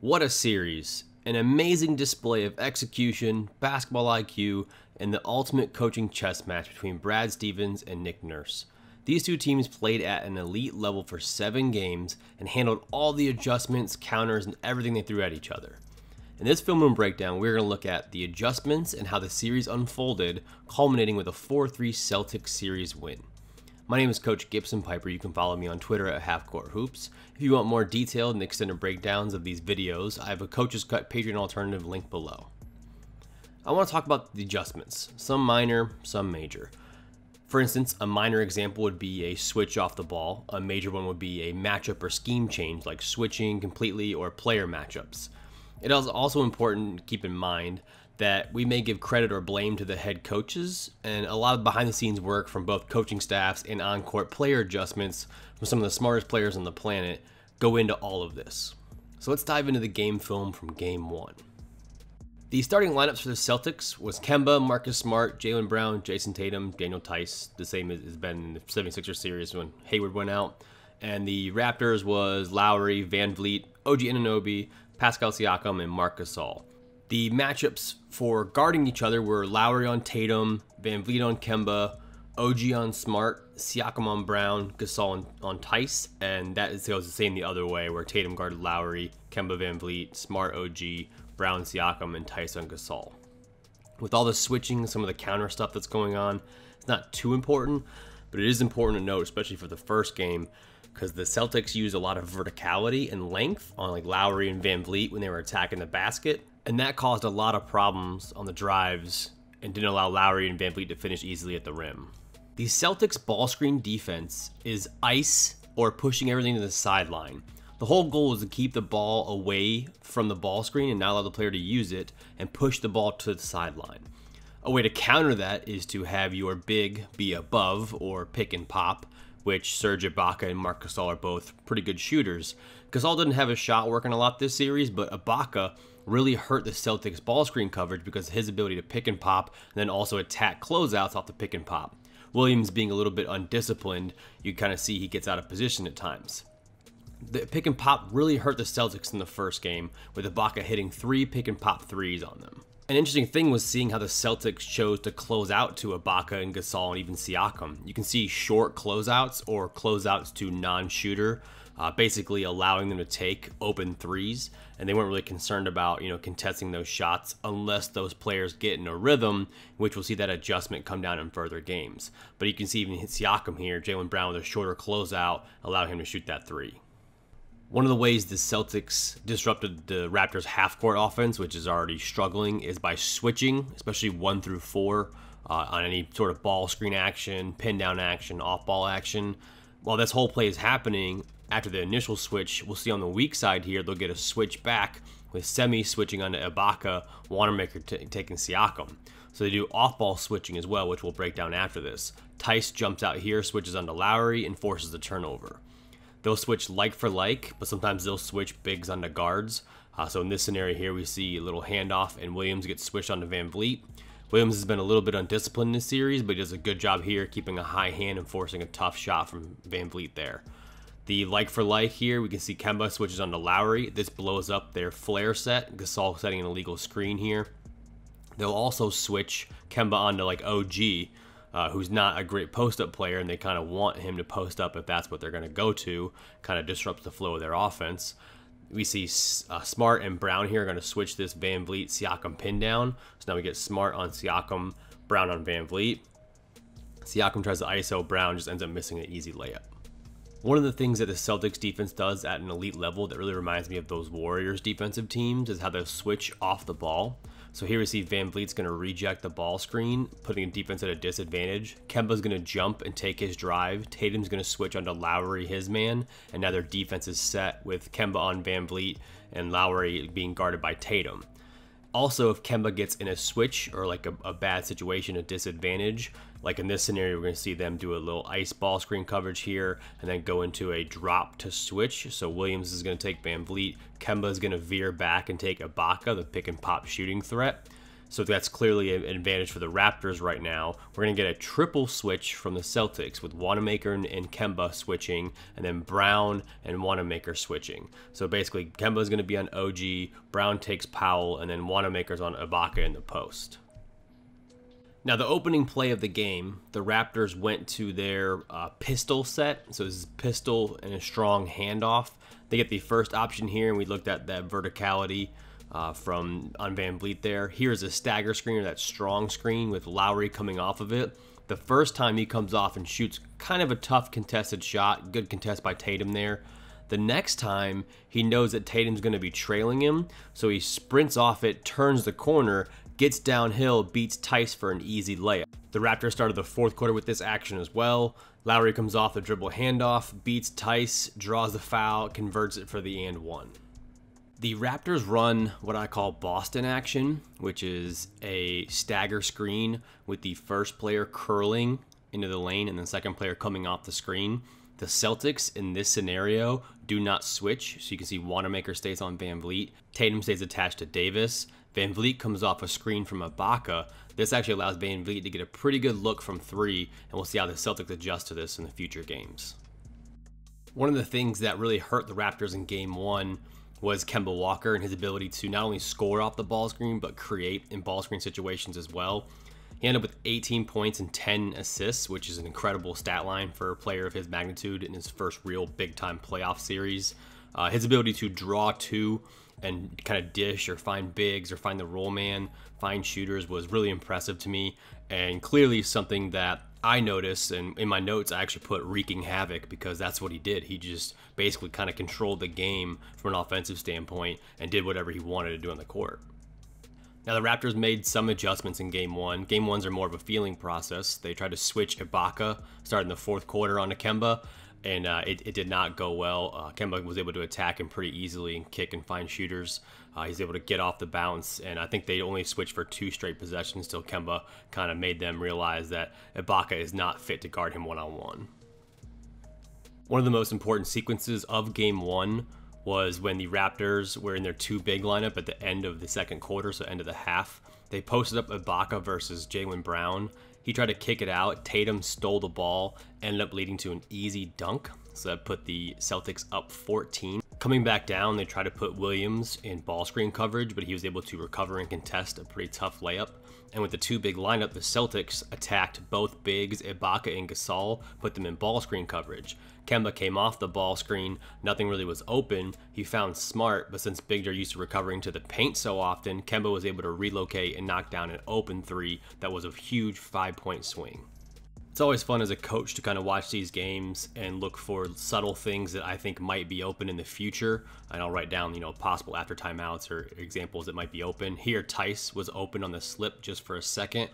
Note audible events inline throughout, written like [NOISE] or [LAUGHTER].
What a series! An amazing display of execution, basketball IQ, and the ultimate coaching chess match between Brad Stevens and Nick Nurse. These two teams played at an elite level for seven games and handled all the adjustments, counters, and everything they threw at each other. In this film room breakdown, we're going to look at the adjustments and how the series unfolded, culminating with a 4 3 Celtics series win. My name is Coach Gibson Pyper. You can follow me on Twitter at Halfcourt Hoops. If you want more detailed and extended breakdowns of these videos, I have a Coach's Cut Patreon alternative link below. I want to talk about the adjustments, some minor, some major. For instance, a minor example would be a switch off the ball. A major one would be a matchup or scheme change, like switching completely or player matchups. It is also important to keep in mind that we may give credit or blame to the head coaches, and a lot of behind the scenes work from both coaching staffs and on court player adjustments from some of the smartest players on the planet go into all of this. So let's dive into the game film from game one. The starting lineups for the Celtics was Kemba, Marcus Smart, Jaylen Brown, Jayson Tatum, Daniel Theis, the same as has been in the 76ers series when Hayward went out. And the Raptors was Lowry, Van Vleet, OG Anunoby, Pascal Siakam, and Marc Gasol. The matchups for guarding each other were Lowry on Tatum, Van Vleet on Kemba, OG on Smart, Siakam on Brown, Gasol on, on Theis, and that is, goes the same the other way, where Tatum guarded Lowry, Kemba Van Vleet, Smart OG, Brown Siakam, and Theis on Gasol. With all the switching, some of the counter stuff that's going on, it's not too important, but it is important to note, especially for the first game, because the Celtics use a lot of verticality and length on like Lowry and Van Vleet when they were attacking the basket, and that caused a lot of problems on the drives and didn't allow Lowry and Van Vleet to finish easily at the rim. The Celtics ball screen defense is ice or pushing everything to the sideline. The whole goal is to keep the ball away from the ball screen and not allow the player to use it and push the ball to the sideline. A way to counter that is to have your big be above or pick and pop which Serge Ibaka and Marc Gasol are both pretty good shooters. Gasol didn't have his shot working a lot this series, but Ibaka really hurt the Celtics ball screen coverage because his ability to pick and pop and then also attack closeouts off the pick and pop. Williams being a little bit undisciplined, you kind of see he gets out of position at times. The pick and pop really hurt the Celtics in the first game, with Ibaka hitting three pick and pop threes on them. An interesting thing was seeing how the Celtics chose to close out to Ibaka and Gasol and even Siakam. You can see short closeouts or closeouts to non-shooter, uh, basically allowing them to take open threes, and they weren't really concerned about you know contesting those shots unless those players get in a rhythm, which we'll see that adjustment come down in further games. But you can see even Siakam here, Jaylen Brown with a shorter closeout, allow him to shoot that three. One of the ways the Celtics disrupted the Raptors half court offense, which is already struggling, is by switching, especially one through four, uh, on any sort of ball screen action, pin down action, off ball action. While this whole play is happening, after the initial switch, we'll see on the weak side here, they'll get a switch back with Semi switching onto Ibaka, Wanamaker taking Siakam. So they do off ball switching as well, which we'll break down after this. Theis jumps out here, switches onto Lowry, and forces the turnover they'll switch like for like, but sometimes they'll switch bigs onto guards. Uh, so in this scenario here, we see a little handoff, and Williams gets switched onto Van Vleet. Williams has been a little bit undisciplined in this series, but he does a good job here keeping a high hand and forcing a tough shot from Van Vleet there. The like for like here, we can see Kemba switches onto Lowry. This blows up their flare set. Gasol setting an illegal screen here. They'll also switch Kemba onto like OG, uh, who's not a great post up player, and they kind of want him to post up if that's what they're going to go to, kind of disrupts the flow of their offense. We see uh, Smart and Brown here are going to switch this Van Vleet Siakam pin down. So now we get Smart on Siakam, Brown on Van Vleet. Siakam tries to ISO, Brown just ends up missing an easy layup. One of the things that the Celtics defense does at an elite level that really reminds me of those Warriors defensive teams is how they switch off the ball. So here we see Van Vleet's going to reject the ball screen, putting a defense at a disadvantage. Kemba's going to jump and take his drive. Tatum's going to switch onto Lowry, his man, and now their defense is set with Kemba on Van Vleet and Lowry being guarded by Tatum. Also, if Kemba gets in a switch or like a, a, bad situation, a disadvantage, like in this scenario, we're going to see them do a little ice ball screen coverage here and then go into a drop to switch. So Williams is going to take Van Vleet. Kemba is going to veer back and take Ibaka, the pick and pop shooting threat. So that's clearly an advantage for the Raptors right now. We're going to get a triple switch from the Celtics with Wanamaker and Kemba switching, and then Brown and Wanamaker switching. So basically, Kemba is going to be on OG, Brown takes Powell, and then Wanamaker's on Ibaka in the post. Now, the opening play of the game, the Raptors went to their uh, pistol set. So this is pistol and a strong handoff. They get the first option here, and we looked at that verticality uh, from on VanVleet there. Here's a stagger screen or that strong screen with Lowry coming off of it. The first time he comes off and shoots kind of a tough contested shot, good contest by Tatum there. The next time, he knows that Tatum's going to be trailing him, so he sprints off it, turns the corner, gets downhill, beats Theis for an easy layup. The Raptors started the fourth quarter with this action as well. Lowry comes off the dribble handoff, beats Theis, draws the foul, converts it for the and one. The Raptors run what I call Boston action, which is a stagger screen with the first player curling into the lane and the second player coming off the screen. The Celtics in this scenario do not switch, so you can see Wanamaker stays on VanVleet, Tatum stays attached to Davis. VanVleet comes off a screen from Ibaka. This actually allows VanVleet to get a pretty good look from three, and we'll see how the Celtics adjust to this in the future games. One of the things that really hurt the Raptors in game one was Kemba Walker and his ability to not only score off the ball screen, but create in ball screen situations as well. He ended up with 18 points and 10 assists, which is an incredible stat line for a player of his magnitude in his first real big time playoff series. Uh, his ability to draw two and kind of dish or find bigs or find the roll man, find shooters was really impressive to me, and clearly something that I noticed, and in my notes, I actually put wreaking havoc because that's what he did. He just basically kind of controlled the game from an offensive standpoint and did whatever he wanted to do on the court. Now, the Raptors made some adjustments in game one. Game ones are more of a feeling process. They tried to switch Ibaka starting the fourth quarter on Kemba, and uh, it, it, did not go well. Uh, Kemba was able to attack him pretty easily and kick and find shooters. Uh, he's able to get off the bounce, and I think they only switched for two straight possessions till Kemba kind of made them realize that Ibaka is not fit to guard him one on one. One of the most important sequences of game one was when the Raptors were in their two big lineup at the end of the second quarter, so end of the half. They posted up Ibaka versus Jaylen Brown, he tried to kick it out. Tatum stole the ball, ended up leading to an easy dunk. So that put the Celtics up 14. Coming back down, they tried to put Williams in ball screen coverage, but he was able to recover and contest a pretty tough layup. And with the two big lineup, the Celtics attacked both bigs, Ibaka and Gasol, put them in ball screen coverage. Kemba came off the ball screen, nothing really was open. He found Smart, but since bigs are used to recovering to the paint so often, Kemba was able to relocate and knock down an open three that was a huge five point swing it's always fun as a coach to kind of watch these games and look for subtle things that I think might be open in the future. And I'll write down, you know, possible after timeouts or examples that might be open. Here, Theis was open on the slip just for a second.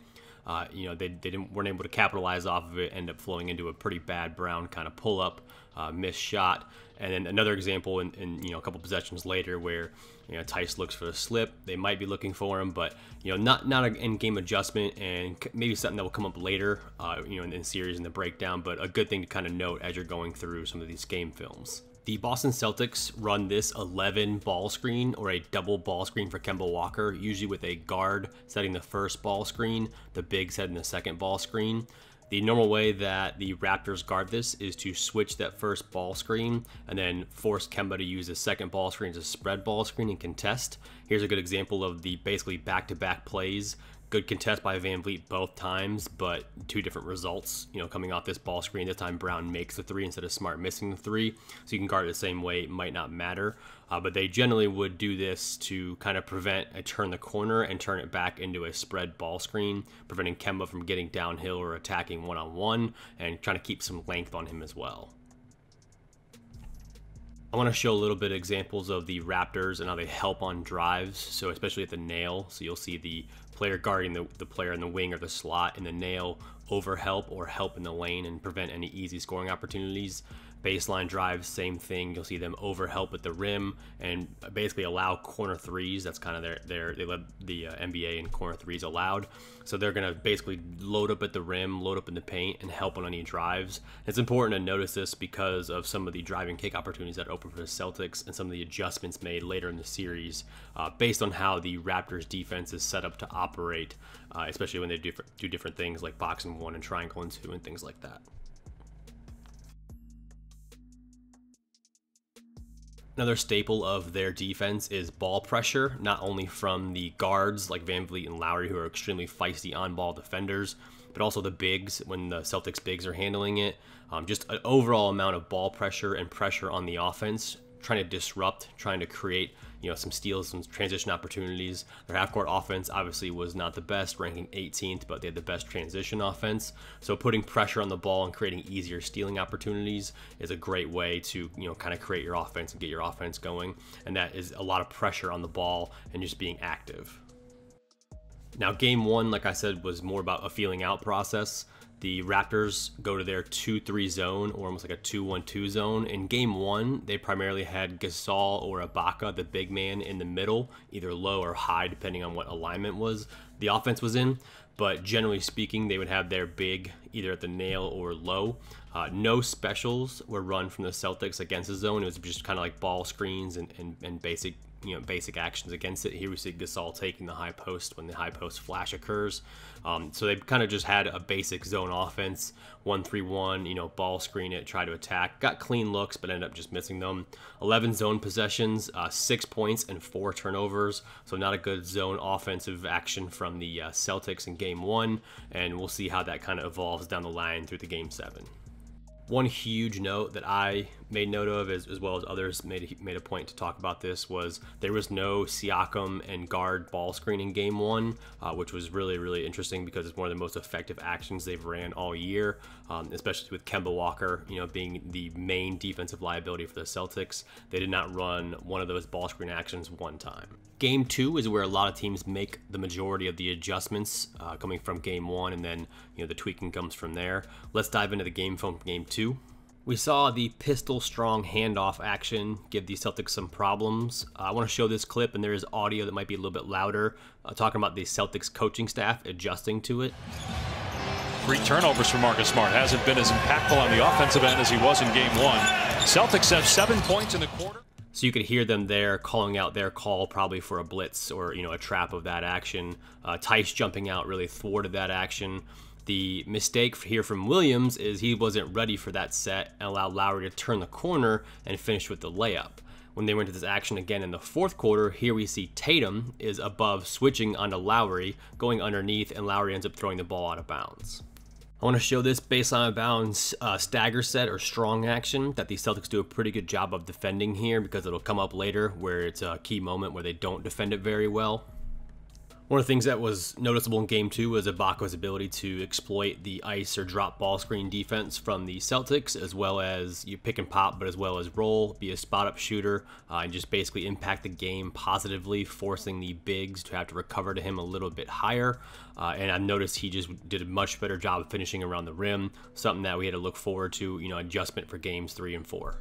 Uh, you know, they, they didn't, weren't able to capitalize off of it, end up flowing into a pretty bad Brown kind of pull up, uh, missed shot. And then another example in, in, you know, a couple possessions later where you know, Theis looks for the slip. They might be looking for him, but you know, not not an in-game adjustment, and maybe something that will come up later, uh, you know, in, the series in the breakdown. But a good thing to kind of note as you're going through some of these game films. The Boston Celtics run this 11 ball screen or a double ball screen for Kemba Walker, usually with a guard setting the first ball screen, the big setting the second ball screen. The normal way that the Raptors guard this is to switch that first ball screen and then force Kemba to use the second ball screen as a spread ball screen and contest. Here's a good example of the basically back-to-back plays good contest by VanVleet both times, but two different results. You know, coming off this ball screen, this time Brown makes the three instead of Smart missing the three. So you can guard it the same way. It might not matter. Uh, but they generally would do this to kind of prevent a turn the corner and turn it back into a spread ball screen, preventing Kemba from getting downhill or attacking one on one and trying to keep some length on him as well. I want to show a little bit of examples of the Raptors and how they help on drives. So especially at the nail. So you'll see the player guarding the, the player in the wing or the slot in the nail over help or help in the lane and prevent any easy scoring opportunities. Baseline drives, same thing. You'll see them over help at the rim and basically allow corner threes. That's kind of their, their they led the uh, NBA in corner threes allowed. So they're going to basically load up at the rim, load up in the paint, and help on any drives. It's important to notice this because of some of the driving kick opportunities that open for the Celtics and some of the adjustments made later in the series uh, based on how the Raptors defense is set up to operate, uh, especially when they do, do different things like box and one and triangle and two and things like that. Another staple of their defense is ball pressure, not only from the guards like VanVleet and Lowry, who are extremely feisty on ball defenders, but also the bigs when the Celtics bigs are handling it. Um, just an overall amount of ball pressure and pressure on the offense trying to disrupt, trying to create, you know, some steals, some transition opportunities. Their half-court offense obviously was not the best, ranking 18th, but they had the best transition offense. So putting pressure on the ball and creating easier stealing opportunities is a great way to, you know, kind of create your offense and get your offense going. And that is a lot of pressure on the ball and just being active. Now, game one, like I said, was more about a feeling out process the Raptors go to their 2 3 zone or almost like a 2 1 2 zone. In game one, they primarily had Gasol or Ibaka, the big man, in the middle, either low or high, depending on what alignment was the offense was in. But generally speaking, they would have their big either at the nail or low. Uh, no specials were run from the Celtics against the zone. It was just kind of like ball screens and, and, and basic you know basic actions against it. Here we see Gasol taking the high post when the high post flash occurs. Um, so they kind of just had a basic zone offense, one three one. You know, ball screen it, try to attack. Got clean looks, but ended up just missing them. Eleven zone possessions, uh, six points and four turnovers. So not a good zone offensive action from the uh, Celtics in Game One, and we'll see how that kind of evolves down the line through the Game Seven. One huge note that I made note of, as, as well as others made a, made a point to talk about this, was there was no Siakam and guard ball screen in game one, uh, which was really, really interesting because it's one of the most effective actions they've ran all year, um, especially with Kemba Walker, you know, being the main defensive liability for the Celtics. They did not run one of those ball screen actions one time. Game two is where a lot of teams make the majority of the adjustments uh, coming from game one, and then you know the tweaking comes from there. Let's dive into the game from game two. We saw the pistol strong handoff action give the Celtics some problems. Uh, I want to show this clip, and there is audio that might be a little bit louder, uh, talking about the Celtics coaching staff adjusting to it. Three turnovers for Marcus Smart. Hasn't been as impactful on the offensive end as he was in game one. Celtics have seven points in the quarter. So you could hear them there calling out their call probably for a blitz or you know a trap of that action. Uh, Theis jumping out really thwarted that action. The mistake here from Williams is he wasn't ready for that set and allowed Lowry to turn the corner and finish with the layup. When they went to this action again in the fourth quarter, here we see Tatum is above switching onto Lowry, going underneath, and Lowry ends up throwing the ball out of bounds. I want to show this baseline bounds uh, stagger set or strong action that the Celtics do a pretty good job of defending here because it'll come up later where it's a key moment where they don't defend it very well. One of the things that was noticeable in game two was Ibaka's ability to exploit the ice or drop ball screen defense from the Celtics, as well as you pick and pop, but as well as roll, be a spot up shooter, uh, and just basically impact the game positively, forcing the bigs to have to recover to him a little bit higher. Uh, and I've noticed he just did a much better job of finishing around the rim, something that we had to look forward to, you know, adjustment for games three and four.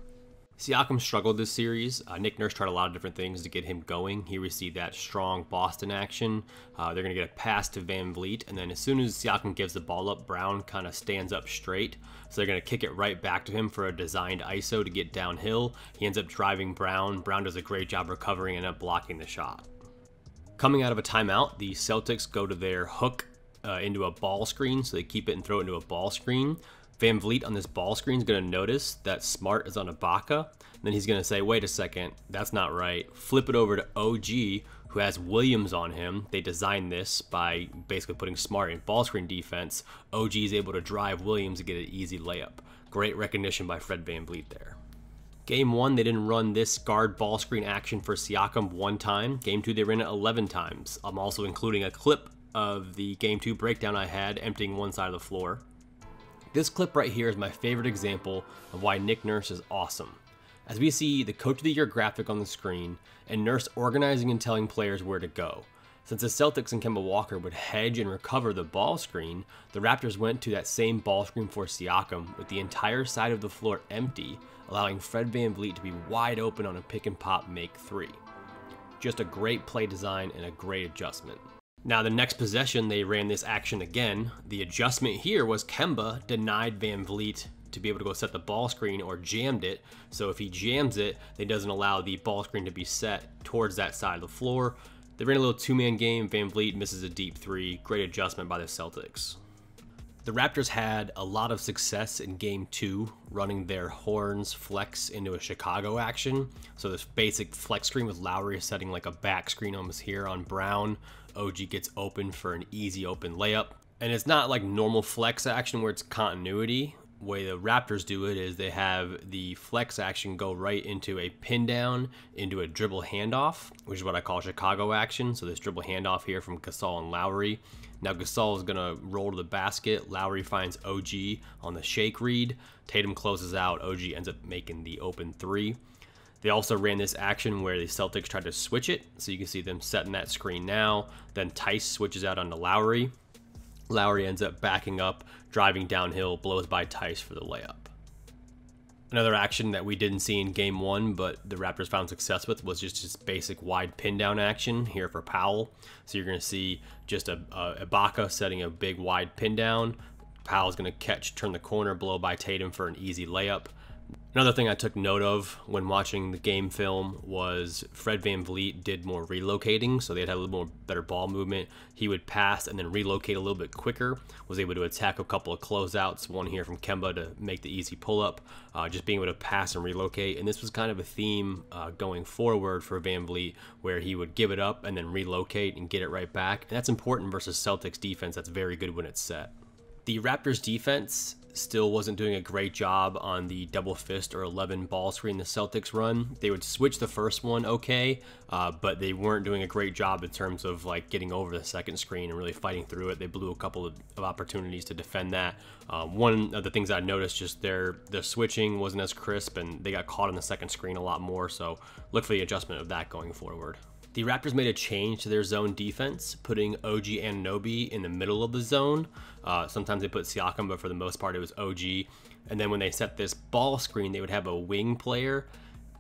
Siakam struggled this series. Uh, Nick Nurse tried a lot of different things to get him going. He received that strong Boston action. Uh, they're going to get a pass to VanVleet, and then as soon as Siakam gives the ball up, Brown kind of stands up straight. So they're going to kick it right back to him for a designed ISO to get downhill. He ends up driving Brown. Brown does a great job recovering and up blocking the shot. Coming out of a timeout, the Celtics go to their hook uh, into a ball screen, so they keep it and throw it into a ball screen. VanVleet on this ball screen is going to notice that Smart is on Ibaka. Then he's going to say, wait a second, that's not right. Flip it over to OG, who has Williams on him. They designed this by basically putting Smart in ball screen defense. OG is able to drive Williams to get an easy layup. Great recognition by Fred VanVleet there. Game one, they didn't run this guard ball screen action for Siakam one time. Game two, they ran it 11 times. I'm also including a clip of the game two breakdown I had emptying one side of the floor. This clip right here is my favorite example of why Nick Nurse is awesome. As we see the Coach of the Year graphic on the screen, and Nurse organizing and telling players where to go. Since the Celtics and Kemba Walker would hedge and recover the ball screen, the Raptors went to that same ball screen for Siakam with the entire side of the floor empty, allowing Fred VanVleet to be wide open on a pick and pop make three. Just a great play design and a great adjustment. Now, the next possession, they ran this action again. The adjustment here was Kemba denied VanVleet to be able to go set the ball screen or jammed it. So if he jams it, it doesn't allow the ball screen to be set towards that side of the floor. They ran a little two-man game. VanVleet misses a deep three. Great adjustment by the Celtics. The Raptors had a lot of success in game two, running their horns flex into a Chicago action. So this basic flex screen with Lowry setting like a back screen almost here on Brown. OG gets open for an easy open layup. And it's not like normal flex action where it's continuity way the Raptors do it is they have the flex action go right into a pin down into a dribble handoff, which is what I call Chicago action. So this dribble handoff here from Gasol and Lowry. Now Gasol is gonna roll to the basket. Lowry finds OG on the shake read. Tatum closes out. OG ends up making the open three. They also ran this action where the Celtics tried to switch it. So you can see them setting that screen now. Then Theis switches out onto Lowry. Lowry ends up backing up, driving downhill, blows by Theis for the layup. Another action that we didn't see in game one, but the Raptors found success with was just this basic wide pin down action here for Powell. So you're going to see just a, a Ibaka setting a big wide pin down. Powell's going to catch, turn the corner, blow by Tatum for an easy layup. Another thing I took note of when watching the game film was Fred VanVleet did more relocating, so they had a little more better ball movement. He would pass and then relocate a little bit quicker, was able to attack a couple of closeouts, one here from Kemba to make the easy pull up, uh, just being able to pass and relocate. And this was kind of a theme uh, going forward for VanVleet, where he would give it up and then relocate and get it right back. And that's important versus Celtics defense that's very good when it's set. The Raptors defense still wasn't doing a great job on the double fist or 11 ball screen the Celtics run. They would switch the first one okay, uh, but they weren't doing a great job in terms of like getting over the second screen and really fighting through it. They blew a couple of, of opportunities to defend that. Um, one of the things I noticed just their their switching wasn't as crisp and they got caught on the second screen a lot more. So look for the adjustment of that going forward. The Raptors made a change to their zone defense, putting OG Anunoby in the middle of the zone. Uh, sometimes they put Siakam, but for the most part it was OG. And then when they set this ball screen, they would have a wing player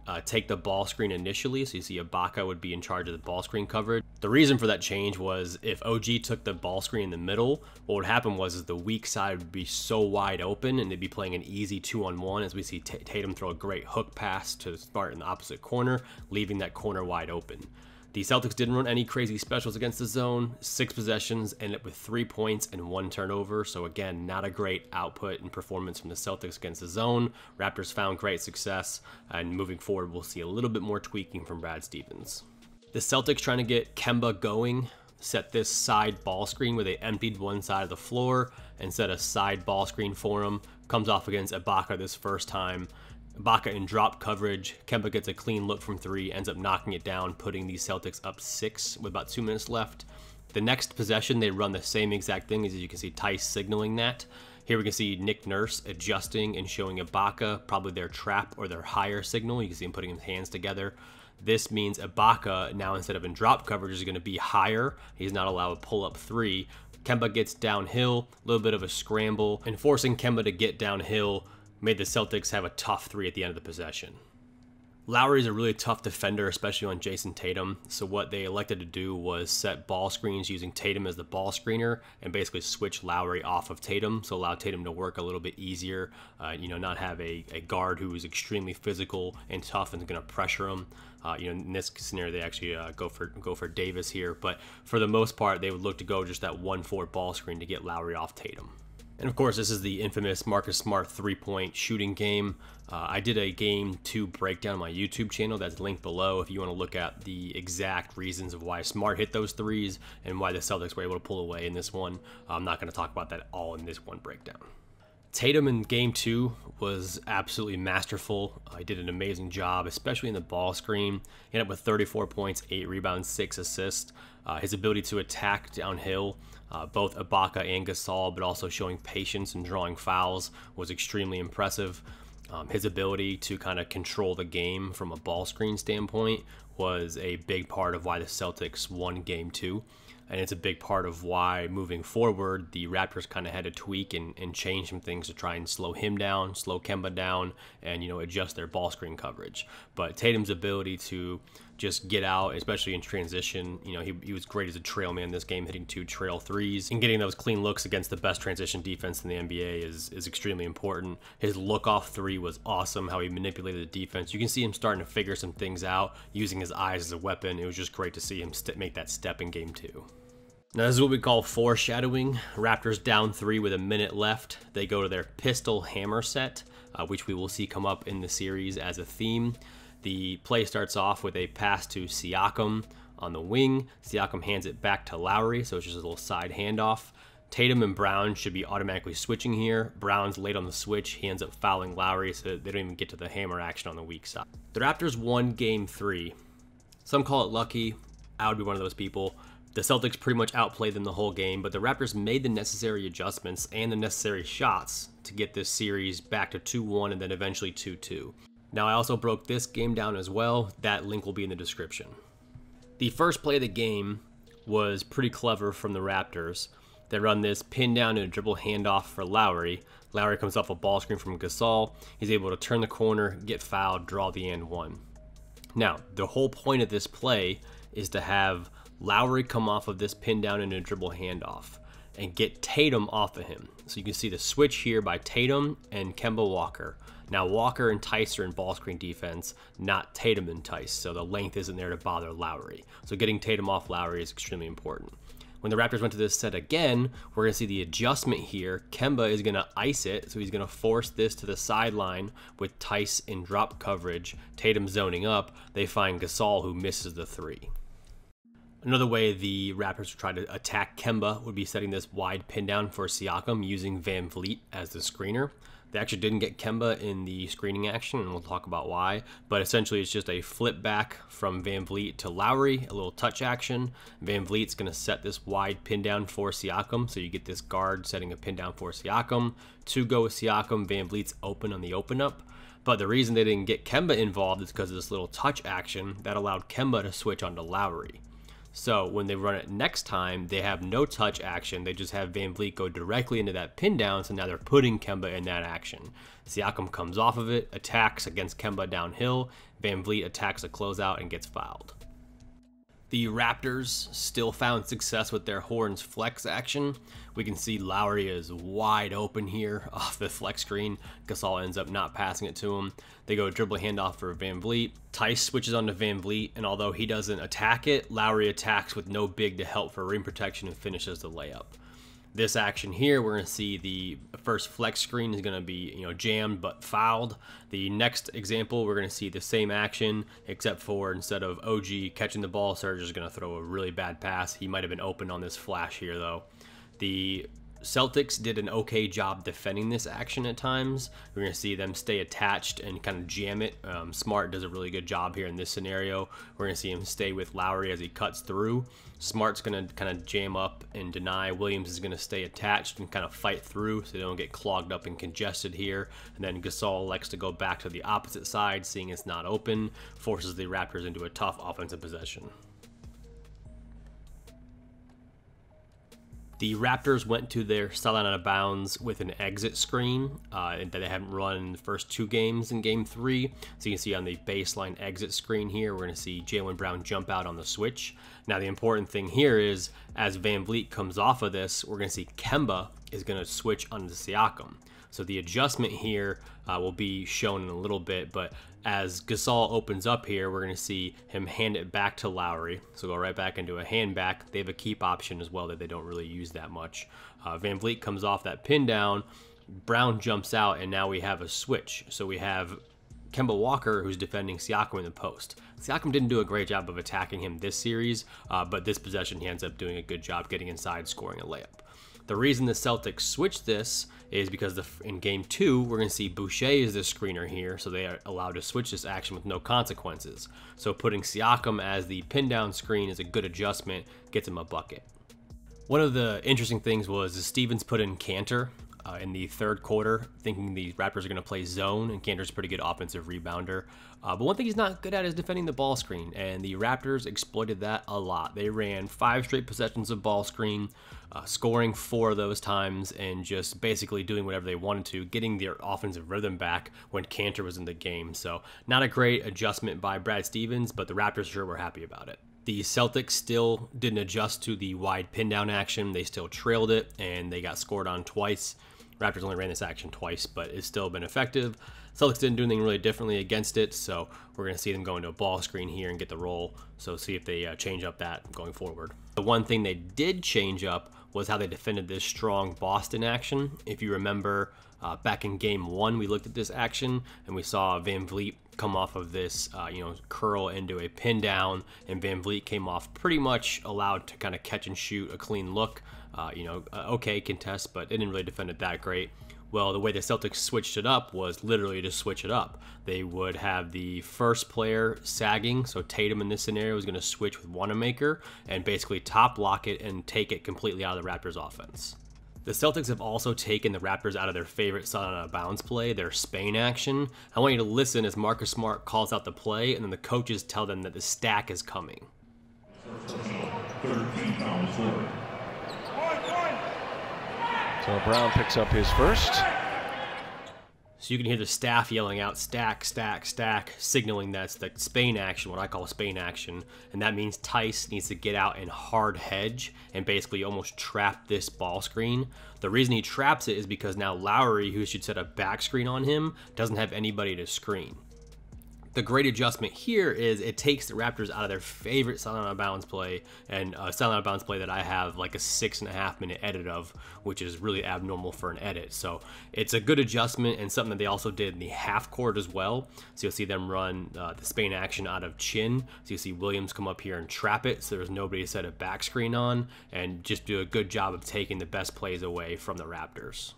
uh, take the ball screen initially. So you see Ibaka would be in charge of the ball screen coverage. The reason for that change was if OG took the ball screen in the middle, what would happen was is the weak side would be so wide open and they'd be playing an easy two-on-one as we see Tatum throw a great hook pass to Smart in the opposite corner, leaving that corner wide open. The Celtics didn't run any crazy specials against the zone. Six possessions, ended up with three points and one turnover. So again, not a great output and performance from the Celtics against the zone. Raptors found great success, and moving forward, we'll see a little bit more tweaking from Brad Stevens. The Celtics trying to get Kemba going set this side ball screen where they emptied one side of the floor and set a side ball screen for him. Comes off against Ibaka this first time. Ibaka in drop coverage. Kemba gets a clean look from three, ends up knocking it down, putting the Celtics up six with about two minutes left. The next possession, they run the same exact thing as you can see Theis signaling that. Here we can see Nick Nurse adjusting and showing Ibaka probably their trap or their higher signal. You can see him putting his hands together. This means Ibaka now instead of in drop coverage is going to be higher. He's not allowed to pull up three. Kemba gets downhill, a little bit of a scramble, and forcing Kemba to get downhill made the Celtics have a tough three at the end of the possession. Lowry is a really tough defender, especially on Jayson Tatum. So what they elected to do was set ball screens using Tatum as the ball screener and basically switch Lowry off of Tatum, so allow Tatum to work a little bit easier. Uh, you know, not have a, a guard who is extremely physical and tough and is going to pressure him. Uh, you know, in this scenario, they actually uh, go for go for Davis here, but for the most part, they would look to go just that one-four ball screen to get Lowry off Tatum. And of course, this is the infamous Marcus Smart three point shooting game. Uh, I did a game two breakdown on my YouTube channel that's linked below if you want to look at the exact reasons of why Smart hit those threes and why the Celtics were able to pull away in this one. I'm not going to talk about that all in this one breakdown. Tatum in game two was absolutely masterful. Uh, he did an amazing job, especially in the ball screen. He ended up with 34 points, 8 rebounds, 6 assists. Uh, his ability to attack downhill, uh, both Ibaka and Gasol, but also showing patience and drawing fouls was extremely impressive. Um, his ability to kind of control the game from a ball screen standpoint was a big part of why the Celtics won game two and it's a big part of why moving forward the Raptors kind of had to tweak and, and change some things to try and slow him down, slow Kemba down, and you know adjust their ball screen coverage. But Tatum's ability to just get out, especially in transition, you know he, he was great as a trail man this game, hitting two trail threes and getting those clean looks against the best transition defense in the NBA is is extremely important. His look off three was awesome. How he manipulated the defense. You can see him starting to figure some things out, using his eyes as a weapon. It was just great to see him make that step in game two. Now, this is what we call foreshadowing. Raptors down three with a minute left. They go to their pistol hammer set, uh, which we will see come up in the series as a theme. The play starts off with a pass to Siakam on the wing. Siakam hands it back to Lowry, so it's just a little side handoff. Tatum and Brown should be automatically switching here. Brown's late on the switch. He ends up fouling Lowry, so they don't even get to the hammer action on the weak side. The Raptors won game three. Some call it lucky. I would be one of those people. The Celtics pretty much outplayed them the whole game, but the Raptors made the necessary adjustments and the necessary shots to get this series back to 2 1 and then eventually 2 2. Now, I also broke this game down as well. That link will be in the description. The first play of the game was pretty clever from the Raptors. They run this pin down and a dribble handoff for Lowry. Lowry comes off a ball screen from Gasol. He's able to turn the corner, get fouled, draw the end one. Now, the whole point of this play is to have Lowry come off of this pin down and a dribble handoff and get Tatum off of him. So you can see the switch here by Tatum and Kemba Walker. Now Walker and Theis are in ball screen defense, not Tatum and Theis, so the length isn't there to bother Lowry. So getting Tatum off Lowry is extremely important. When the Raptors went to this set again, we're going to see the adjustment here. Kemba is going to ice it, so he's going to force this to the sideline with Theis in drop coverage. Tatum zoning up. They find Gasol, who misses the three. Another way the Raptors would try to attack Kemba would be setting this wide pin down for Siakam using Van Vleet as the screener. They actually didn't get Kemba in the screening action, and we'll talk about why. But essentially, it's just a flip back from Van Vleet to Lowry, a little touch action. Van Vleet's going to set this wide pin down for Siakam, so you get this guard setting a pin down for Siakam. To go with Siakam, Van Vleet's open on the open up. But the reason they didn't get Kemba involved is because of this little touch action that allowed Kemba to switch onto Lowry. So when they run it next time, they have no touch action. They just have Van Vleet go directly into that pin down. So now they're putting Kemba in that action. Siakam comes off of it, attacks against Kemba downhill. Van Vleet attacks a closeout and gets fouled. The Raptors still found success with their horns flex action. We can see Lowry is wide open here [LAUGHS] off the flex screen. Gasol ends up not passing it to him. They go a dribble handoff for Van Vleet. Theis switches on to Van Vleet, and although he doesn't attack it, Lowry attacks with no big to help for rim protection and finishes the layup this action here, we're going to see the first flex screen is going to be you know jammed but fouled. The next example, we're going to see the same action, except for instead of OG catching the ball, Serge is going to throw a really bad pass. He might have been open on this flash here, though. The Celtics did an okay job defending this action at times. We're going to see them stay attached and kind of jam it. Um, Smart does a really good job here in this scenario. We're going to see him stay with Lowry as he cuts through. Smart's going to kind of jam up and deny. Williams is going to stay attached and kind of fight through so they don't get clogged up and congested here. And then Gasol likes to go back to the opposite side, seeing it's not open, forces the Raptors into a tough offensive possession. The Raptors went to their sideline out of bounds with an exit screen uh, that they haven't run in the first two games in game three. So you can see on the baseline exit screen here, we're going to see Jaylen Brown jump out on the switch. Now, the important thing here is as Van Vleet comes off of this, we're going to see Kemba is going to switch onto Siakam. So the adjustment here uh, will be shown in a little bit, but as Gasol opens up here, we're going to see him hand it back to Lowry. So go right back into a hand back. They have a keep option as well that they don't really use that much. Uh, Van Vleet comes off that pin down. Brown jumps out, and now we have a switch. So we have Kemba Walker, who's defending Siakam in the post. Siakam didn't do a great job of attacking him this series, uh, but this possession he ends up doing a good job getting inside, scoring a layup. The reason the Celtics switched this is because the, in game two, we're going to see Boucher is the screener here, so they are allowed to switch this action with no consequences. So putting Siakam as the pin down screen is a good adjustment, gets him a bucket. One of the interesting things was Stevens put in Kanter uh, in the third quarter, thinking the Raptors are going to play zone, and Kanter's a pretty good offensive rebounder. Uh, but one thing he's not good at is defending the ball screen, and the Raptors exploited that a lot. They ran five straight possessions of ball screen, uh, scoring four of those times, and just basically doing whatever they wanted to, getting their offensive rhythm back when Kanter was in the game. So, not a great adjustment by Brad Stevens, but the Raptors sure were happy about it. The Celtics still didn't adjust to the wide pin down action. They still trailed it and they got scored on twice. Raptors only ran this action twice, but it's still been effective. Celtics didn't do anything really differently against it, so we're going to see them go into a ball screen here and get the roll. So see if they uh, change up that going forward. The one thing they did change up was how they defended this strong Boston action. If you remember, uh, back in game one, we looked at this action and we saw VanVleet come off of this, uh, you know, curl into a pin down, and VanVleet came off pretty much allowed to kind of catch and shoot a clean look. Uh, you know, uh, okay contest, but it didn't really defend it that great. Well, the way the Celtics switched it up was literally to switch it up. They would have the first player sagging, so Tatum in this scenario is going to switch with Wanamaker and basically top block it and take it completely out of the Raptors offense. The Celtics have also taken the Raptors out of their favorite side on a bounce play, their Spain action. I want you to listen as Marcus Smart calls out the play, and then the coaches tell them that the stack is coming. So Brown picks up his first. So you can hear the staff yelling out stack, stack, stack, signaling that's the Spain action, what I call Spain action. And that means Theis needs to get out and hard hedge and basically almost trap this ball screen. The reason he traps it is because now Lowry, who should set a back screen on him, doesn't have anybody to screen the great adjustment here is it takes the Raptors out of their favorite sideline out of bounds play and a sideline out of bounds play that I have like a six and a half minute edit of, which is really abnormal for an edit. So it's a good adjustment and something that they also did in the half court as well. So you'll see them run uh, the Spain action out of chin. So you see Williams come up here and trap it. So there's nobody to set a back screen on and just do a good job of taking the best plays away from the Raptors.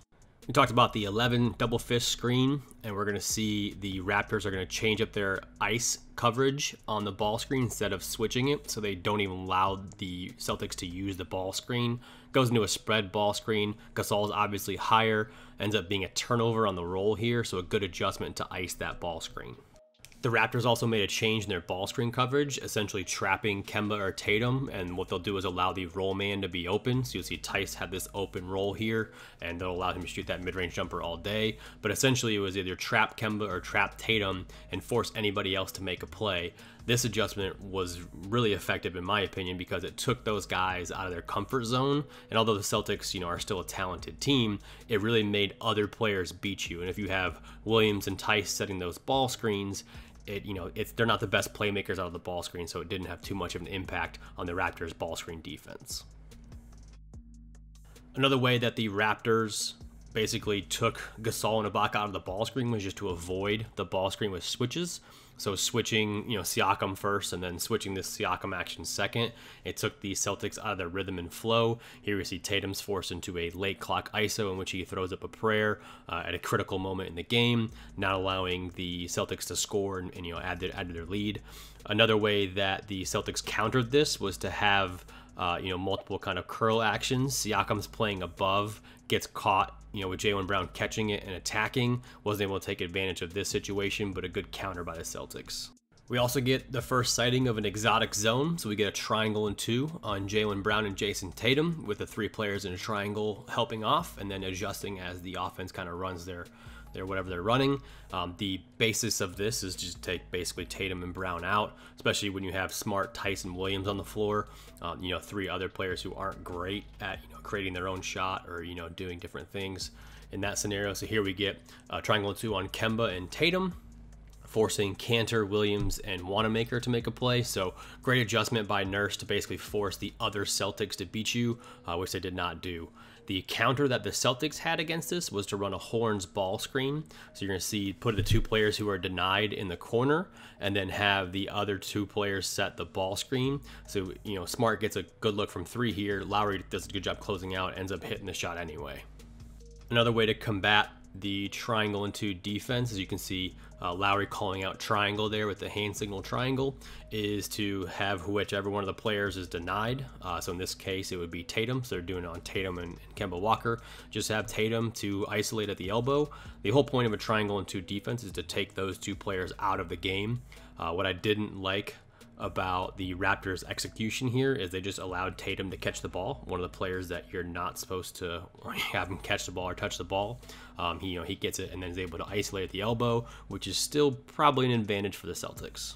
We talked about the 11 double fist screen, and we're going to see the Raptors are going to change up their ice coverage on the ball screen instead of switching it, so they don't even allow the Celtics to use the ball screen. Goes into a spread ball screen. Gasol is obviously higher, ends up being a turnover on the roll here, so a good adjustment to ice that ball screen. The Raptors also made a change in their ball screen coverage, essentially trapping Kemba or Tatum. And what they'll do is allow the roll man to be open. So you'll see Theis had this open roll here, and they'll allow him to shoot that mid range jumper all day. But essentially, it was either trap Kemba or trap Tatum and force anybody else to make a play this adjustment was really effective in my opinion because it took those guys out of their comfort zone and although the Celtics you know are still a talented team it really made other players beat you and if you have Williams and Theis setting those ball screens it you know it's they're not the best playmakers out of the ball screen, so it didn't have too much of an impact on the Raptors' ball screen defense. Another way that the Raptors basically took Gasol and Ibaka out of the ball screen was just to avoid the ball screen with switches. So switching, you know, Siakam first and then switching this Siakam action second, it took the Celtics out of their rhythm and flow. Here we see Tatum's forced into a late clock ISO in which he throws up a prayer uh, at a critical moment in the game, not allowing the Celtics to score and, and you know add, their, add to their lead. Another way that the Celtics countered this was to have uh, you know multiple kind of curl actions. Siakam's playing above, gets caught you know, with Jaylen Brown catching it and attacking, wasn't able to take advantage of this situation, but a good counter by the Celtics. We also get the first sighting of an exotic zone, so we get a triangle and two on Jalen Brown and Jayson Tatum, with the three players in a triangle helping off and then adjusting as the offense kind of runs their their whatever they're running. Um, the basis of this is just take basically Tatum and Brown out, especially when you have Smart, Tyson Williams on the floor. Um, you know, three other players who aren't great at you know creating their own shot or you know doing different things in that scenario. So here we get uh, triangle two on Kemba and Tatum forcing Kanter, Williams, and Wanamaker to make a play. So great adjustment by Nurse to basically force the other Celtics to beat you, uh, which they did not do. The counter that the Celtics had against this was to run a horns ball screen. So you're going to see put the two players who are denied in the corner and then have the other two players set the ball screen. So, you know, Smart gets a good look from three here. Lowry does a good job closing out, ends up hitting the shot anyway. Another way to combat the triangle into defense, as you can see uh, Lowry calling out triangle there with the hand signal triangle, is to have whichever one of the players is denied. Uh, so in this case, it would be Tatum. So they're doing it on Tatum and, and Kemba Walker. Just have Tatum to isolate at the elbow. The whole point of a triangle into defense is to take those two players out of the game. Uh, what I didn't like about the Raptors' execution here is they just allowed Tatum to catch the ball. One of the players that you're not supposed to [LAUGHS] have him catch the ball or touch the ball. Um, he, you know, he gets it and then is able to isolate at the elbow, which is still probably an advantage for the Celtics.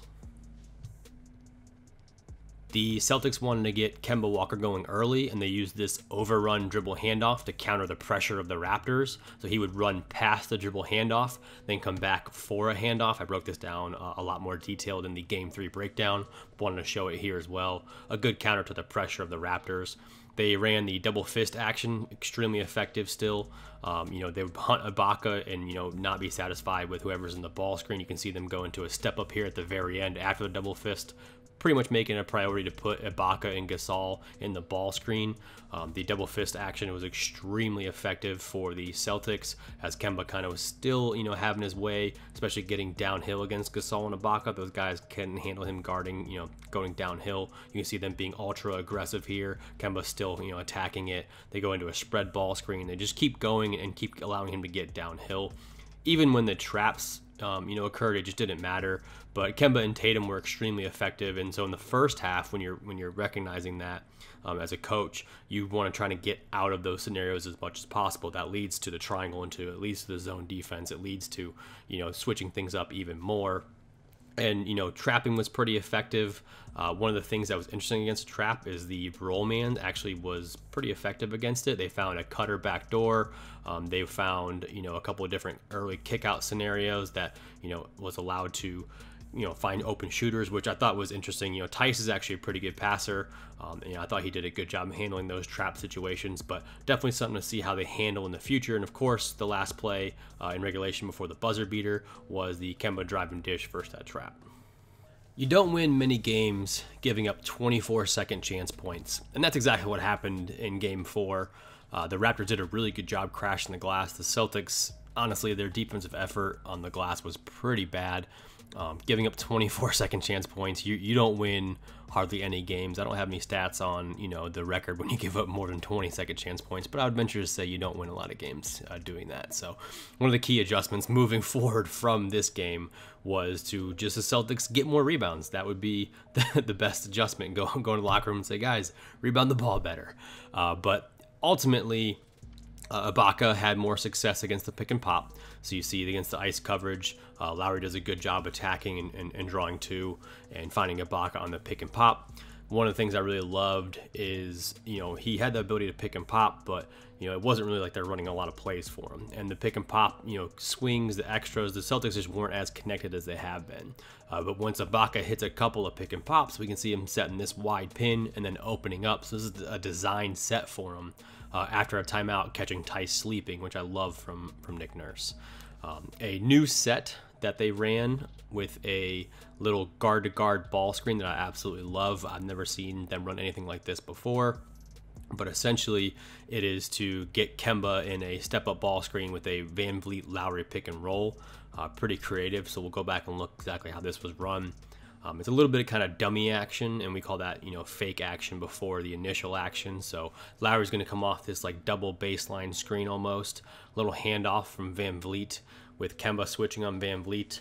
The Celtics wanted to get Kemba Walker going early, and they used this overrun dribble handoff to counter the pressure of the Raptors. So he would run past the dribble handoff, then come back for a handoff. I broke this down uh, a lot more detailed in the Game 3 breakdown. Wanted to show it here as well. A good counter to the pressure of the Raptors. They ran the double fist action, extremely effective still. Um, you know, they would hunt Ibaka and, you know, not be satisfied with whoever's in the ball screen. You can see them go into a step up here at the very end after the double fist, pretty much making it a priority to put Ibaka and Gasol in the ball screen. Um, the double fist action was extremely effective for the Celtics as Kemba kind of was still, you know, having his way, especially getting downhill against Gasol and Ibaka. Those guys couldn't handle him guarding, you know, going downhill. You can see them being ultra aggressive here. Kemba still, you know, attacking it. They go into a spread ball screen. They just keep going and keep allowing him to get downhill. Even when the traps um, you know, occurred. It just didn't matter. But Kemba and Tatum were extremely effective, and so in the first half, when you're when you're recognizing that um, as a coach, you want to try to get out of those scenarios as much as possible. That leads to the triangle into it leads to the zone defense. It leads to you know switching things up even more and you know trapping was pretty effective uh, one of the things that was interesting against trap is the roll man actually was pretty effective against it they found a cutter back door um, they found you know a couple of different early kick out scenarios that you know was allowed to you know find open shooters, which I thought was interesting. You know, Theis is actually a pretty good passer. Um, you know, I thought he did a good job handling those trap situations, but definitely something to see how they handle in the future. And of course, the last play uh, in regulation before the buzzer beater was the Kemba driving dish first that trap. You don't win many games giving up 24 second chance points, and that's exactly what happened in Game Four. Uh, the Raptors did a really good job crashing the glass. The Celtics, honestly, their defensive effort on the glass was pretty bad. Um, giving up [LAUGHS] 24 second chance points, you, you don't win hardly any games. I don't have any stats on you know the record when you give up more than 20 second chance points, but I would venture to say you don't win a lot of games uh, doing that. So one of the key adjustments [LAUGHS] moving forward from this game was to just the Celtics get more rebounds. That would be [LAUGHS] the, the best adjustment. Go go in the locker room and say, guys, rebound the ball better. Uh, but ultimately uh, Ibaka had more success against the pick and pop. So you see against the ice coverage. Uh, Lowry does a good job attacking and, and, and, drawing two and finding Ibaka on the pick and pop. One of the things I really loved is, you know, he had the ability to pick and pop, but, you know, it wasn't really like they're running a lot of plays for him. And the pick and pop, you know, swings, the extras, the Celtics just weren't as connected as they have been. Uh, but once Ibaka hits a couple of pick and pops, we can see him setting this wide pin and then opening up. So this is a design set for him uh, after a timeout, catching Theis sleeping, which I love from from Nick Nurse. Um, a new set that they ran with a little guard to guard ball screen that I absolutely love. I've never seen them run anything like this before. But essentially, it is to get Kemba in a step up ball screen with a VanVleet Lowry pick and roll. Uh, pretty creative, so we'll go back and look exactly how this was run. Um, it's a little bit of kind of dummy action, and we call that you know fake action before the initial action. So Lowry's going to come off this like double baseline screen almost, little handoff from VanVleet with Kemba switching on VanVleet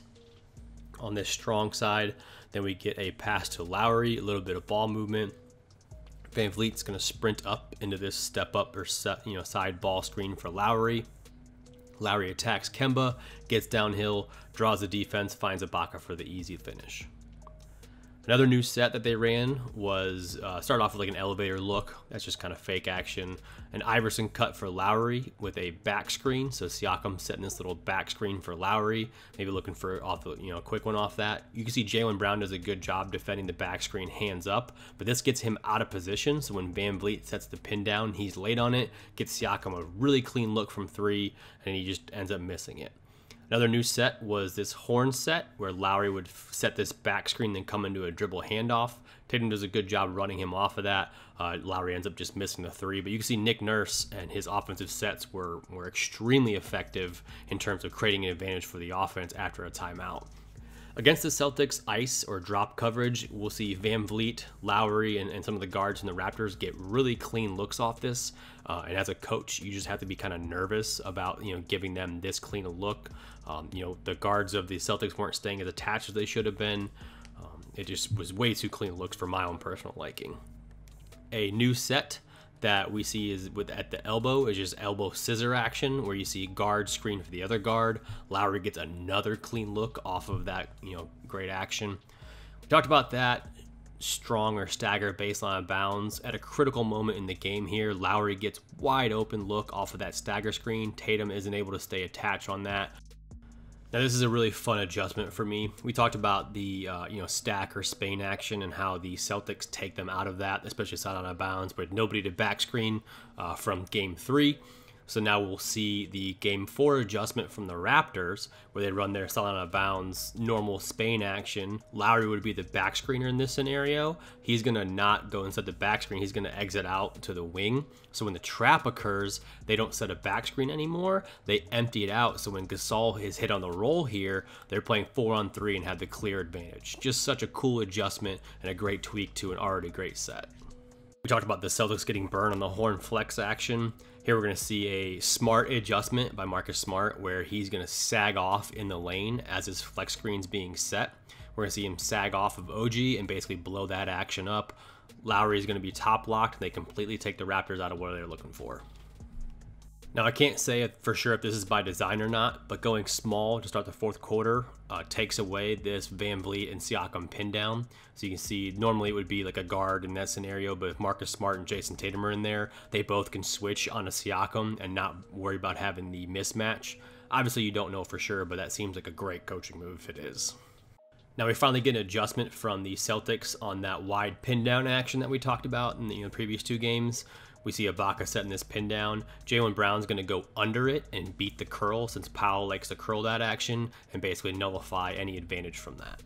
on this strong side. Then we get a pass to Lowry, a little bit of ball movement. VanVleet's going to sprint up into this step up or set, you know side ball screen for Lowry. Lowry attacks Kemba, gets downhill, draws the defense, finds Ibaka for the easy finish. Another new set that they ran was uh, started off with like an elevator look. That's just kind of fake action. An Iverson cut for Lowry with a back screen. So Siakam setting this little back screen for Lowry, maybe looking for off the, you know a quick one off that. You can see Jaylen Brown does a good job defending the back screen hands up, but this gets him out of position. So when VanVleet sets the pin down, he's late on it, gets Siakam a really clean look from three, and he just ends up missing it. Another new set was this horn set where Lowry would set this back screen, then come into a dribble handoff. Tatum does a good job running him off of that. Uh, Lowry ends up just missing the three, but you can see Nick Nurse and his offensive sets were, were extremely effective in terms of creating an advantage for the offense after a timeout. Against the Celtics, ice or drop coverage, we'll see VanVleet, Lowry, and, and some of the guards and the Raptors get really clean looks off this. Uh, and as a coach, you just have to be kind of nervous about you know giving them this clean a look. Um, you know the guards of the Celtics weren't staying as attached as they should have been. Um, it just was way too clean looks for my own personal liking. A new set that we see is with at the elbow is just elbow scissor action where you see guard screen for the other guard. Lowry gets another clean look off of that, you know, great action. We talked about that strong or stagger baseline of bounds at a critical moment in the game here. Lowry gets wide open look off of that stagger screen. Tatum isn't able to stay attached on that. Now this is a really fun adjustment for me. We talked about the uh, you know stack or Spain action and how the Celtics take them out of that, especially side on of bounds, but nobody to back screen uh, from Game Three. So now we'll see the game four adjustment from the Raptors, where they run their solid out of bounds normal Spain action. Lowry would be the back screener in this scenario. He's gonna not go inside the back screen. He's gonna exit out to the wing. So when the trap occurs, they don't set a back screen anymore. They empty it out. So when Gasol is hit on the roll here, they're playing four on three and have the clear advantage. Just such a cool adjustment and a great tweak to an already great set. We talked about the Celtics getting burned on the horn flex action. Here we're going to see a smart adjustment by Marcus Smart where he's going to sag off in the lane as his flex screen's being set. We're going to see him sag off of OG and basically blow that action up. Lowry is going to be top locked and they completely take the Raptors out of what they're looking for. Now, I can't say for sure if this is by design or not, but going small to start the fourth quarter uh, takes away this VanVleet and Siakam pin down. So you can see normally it would be like a guard in that scenario, but if Marcus Smart and Jayson Tatum are in there, they both can switch on a Siakam and not worry about having the mismatch. Obviously, you don't know for sure, but that seems like a great coaching move if it is. Now we finally get an adjustment from the Celtics on that wide pin down action that we talked about in the you know, previous two games. We see Ibaka setting this pin down. Jaylen Brown's going to go under it and beat the curl since Powell likes to curl that action and basically nullify any advantage from that.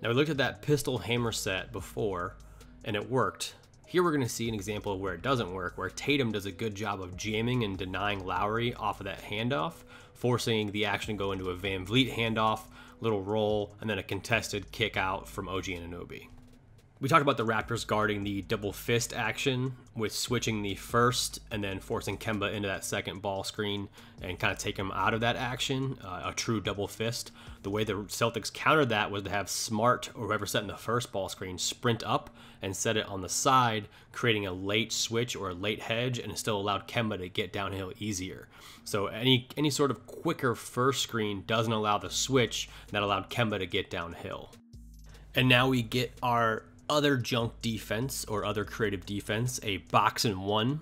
Now we looked at that pistol hammer set before and it worked. Here we're going to see an example of where it doesn't work, where Tatum does a good job of jamming and denying Lowry off of that handoff, forcing the action to go into a VanVleet handoff, little roll, and then a contested kick out from OG Anunoby. We talked about the Raptors guarding the double fist action with switching the first and then forcing Kemba into that second ball screen and kind of take him out of that action, uh, a true double fist. The way the Celtics countered that was to have Smart or whoever set in the first ball screen sprint up and set it on the side, creating a late switch or a late hedge, and it still allowed Kemba to get downhill easier. So any any sort of quicker first screen doesn't allow the switch that allowed Kemba to get downhill. And now we get our other junk defense or other creative defense, a box and one.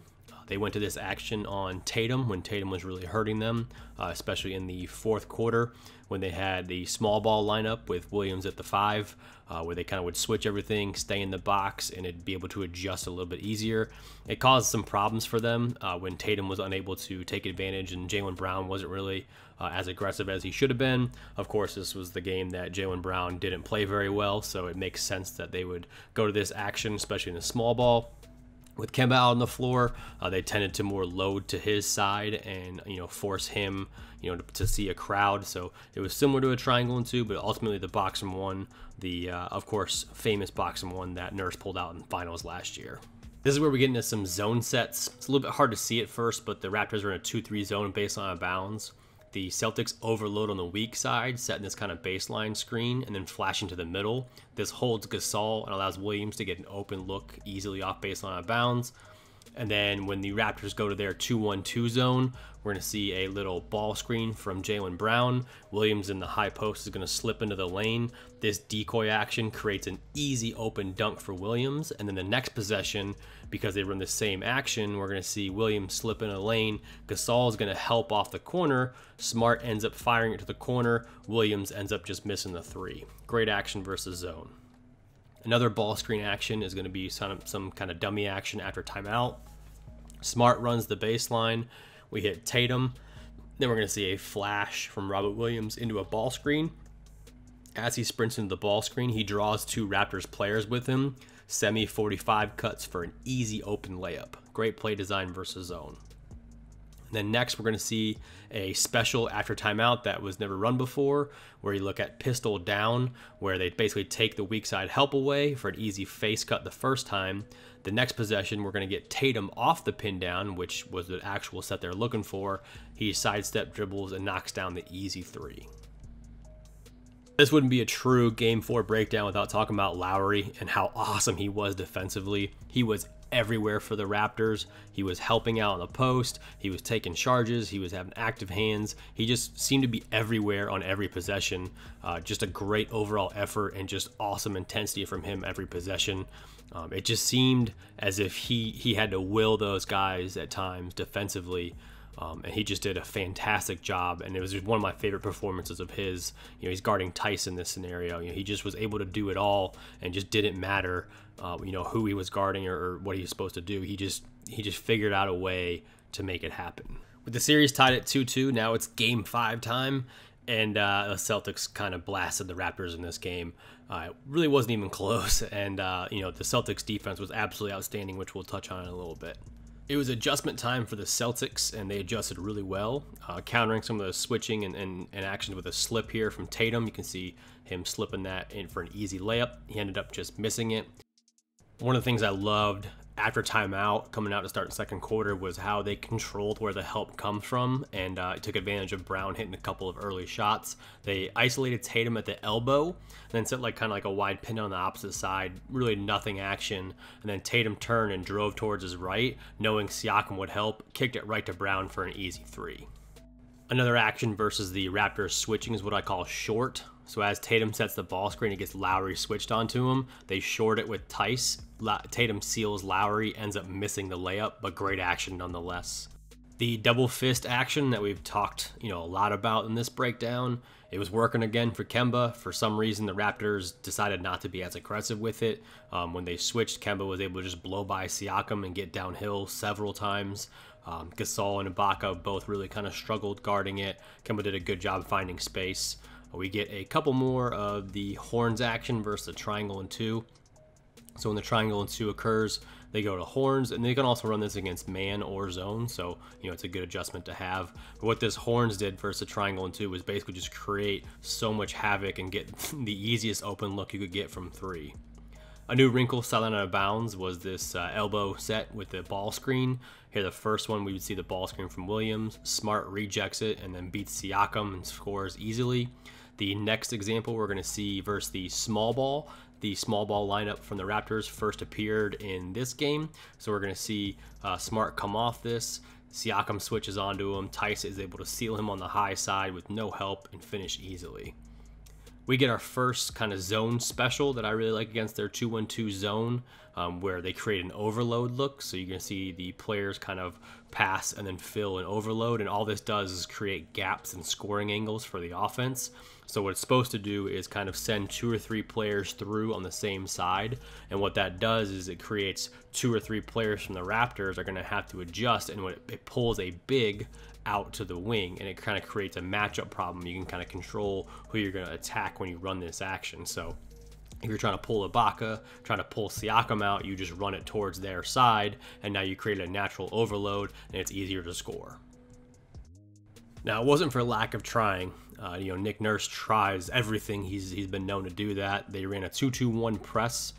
They went to this action on Tatum when Tatum was really hurting them, uh, especially in the fourth quarter when they had the small ball lineup with Williams at the five, uh, where they kind of would switch everything, stay in the box, and it'd be able to adjust a little bit easier. It caused some problems for them uh, when Tatum was unable to take advantage, and Jaylen Brown wasn't really uh, as aggressive as he should have been. Of course, this was the game that Jaylen Brown didn't play very well, so it makes sense that they would go to this action, especially in the small ball with Kemba out on the floor, uh, they tended to more load to his side and you know force him you know to, to, see a crowd. So it was similar to a triangle and two, but ultimately the box and one, the uh, of course famous box and one that Nurse pulled out in finals last year. This is where we get into some zone sets. It's a little bit hard to see at first, but the Raptors are in a 2-3 zone based on bounds. The Celtics overload on the weak side, setting this kind of baseline screen and then flashing to the middle. This holds Gasol and allows Williams to get an open look easily off baseline of bounds. And then when the Raptors go to their 2 1 2 zone, we're going to see a little ball screen from Jaylen Brown. Williams in the high post is going to slip into the lane. This decoy action creates an easy open dunk for Williams. And then the next possession, because they run the same action, we're going to see Williams slip in a lane. Gasol is going to help off the corner. Smart ends up firing it to the corner. Williams ends up just missing the three. Great action versus zone. Another ball screen action is going to be some, some kind of dummy action after timeout. Smart runs the baseline. We hit Tatum. Then we're going to see a flash from Robert Williams into a ball screen. As he sprints into the ball screen, he draws two Raptors players with him. Semi 45 cuts for an easy open layup. Great play design versus zone. And then next, we're going to see a special after timeout that was never run before, where you look at pistol down, where they basically take the weak side help away for an easy face cut the first time. The next possession, we're going to get Tatum off the pin down, which was the actual set they're looking for. He sidestep dribbles and knocks down the easy three. This wouldn't be a true game four breakdown without talking about Lowry and how awesome he was defensively. He was everywhere for the Raptors. He was helping out on the post. He was taking charges. He was having active hands. He just seemed to be everywhere on every possession. Uh, just a great overall effort and just awesome intensity from him every possession. Um, it just seemed as if he he had to will those guys at times defensively. Um, and he just did a fantastic job, and it was one of my favorite performances of his. You know, he's guarding Tyson in this scenario. You know, he just was able to do it all, and just didn't matter, uh, you know, who he was guarding or, or what he was supposed to do. He just he just figured out a way to make it happen. With the series tied at 2-2, now it's Game Five time, and uh, the Celtics kind of blasted the Raptors in this game. Uh, it really wasn't even [LAUGHS] close, and uh, you know the Celtics defense was absolutely outstanding, which we'll touch on in a little bit. It was adjustment time for the Celtics, and they adjusted really well, uh, countering some of the switching and, and, and actions with a slip here from Tatum. You can see him slipping that in for an easy layup. He ended up just missing it. One of the things I loved after timeout coming out to start second quarter was how they controlled where the help comes from and uh, took advantage of Brown hitting a couple of early shots. They isolated Tatum at the elbow and then set like kind of like a wide pin on the opposite side, really nothing action. And then Tatum turned and drove towards his right, knowing Siakam would help, kicked it right to Brown for an easy three. Another action versus the Raptors switching is what I call short. So as Tatum sets the ball screen, it gets Lowry switched onto him. They short it with Theis. Tatum seals Lowry, ends up missing the layup, but great action nonetheless. The double fist action that we've talked, you know, a lot about in this breakdown, it was working again for Kemba. For some reason, the Raptors decided not to be as aggressive with it. Um, when they switched, Kemba was able to just blow by Siakam and get downhill several times. Um, Gasol and Ibaka both really kind of struggled guarding it. Kemba did a good job finding space. We get a couple more of the horns action versus the triangle and two. So when the triangle and two occurs, they go to horns, and they can also run this against man or zone. So you know it's a good adjustment to have. But what this horns did versus the triangle and two was basically just create so much havoc and get [LAUGHS] the easiest open look you could get from three. A new wrinkle selling out of bounds was this uh, elbow set with the ball screen. Here, the first one, we would see the ball screen from Williams. Smart rejects it and then beats Siakam and scores easily. The next example we're going to see versus the small ball. The small ball lineup from the Raptors first appeared in this game. So we're going to see uh, Smart come off this. Siakam switches onto him. Theis is able to seal him on the high side with no help and finish easily we get our first kind of zone special that I really like against their 2-1-2 zone, um, where they create an overload look. So you can see the players kind of pass and then fill an overload, and all this does is create gaps and scoring angles for the offense. So what it's supposed to do is kind of send two or three players through on the same side, and what that does is it creates two or three players from the Raptors are going to have to adjust, and it, it pulls a big out to the wing and it kind of creates a matchup problem. You can kind of control who you're going to attack when you run this action. So if you're trying to pull Ibaka, trying to pull Siakam out, you just run it towards their side, and now you create a natural overload, and it's easier to score. Now, it wasn't for lack of trying. Uh, you know, Nick Nurse tries everything. He's he's been known to do that. They ran a 2-2-1 press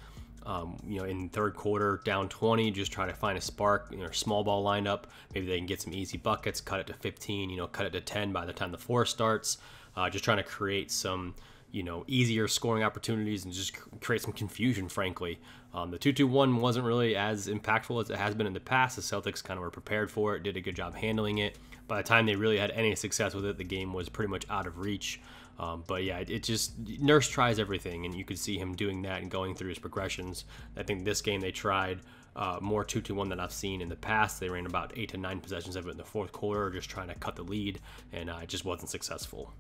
um, you know, in third quarter, down 20, just trying to find a spark, you know, small ball lineup. Maybe they can get some easy buckets, cut it to 15, you know, cut it to 10 by the time the four starts. Uh, just trying to create some, you know, easier scoring opportunities and just create some confusion, frankly. Um, the 2 2 1 wasn't really as impactful as it has been in the past. The Celtics kind of were prepared for it, did a good job handling it. By the time they really had any success with it, the game was pretty much out of reach. Um, but yeah, it, it, just Nurse tries everything, and you could see him doing that and going through his progressions. I think this game they tried uh, more two to one than I've seen in the past. They ran about eight to nine possessions of it in the fourth quarter, just trying to cut the lead, and uh, it just wasn't successful.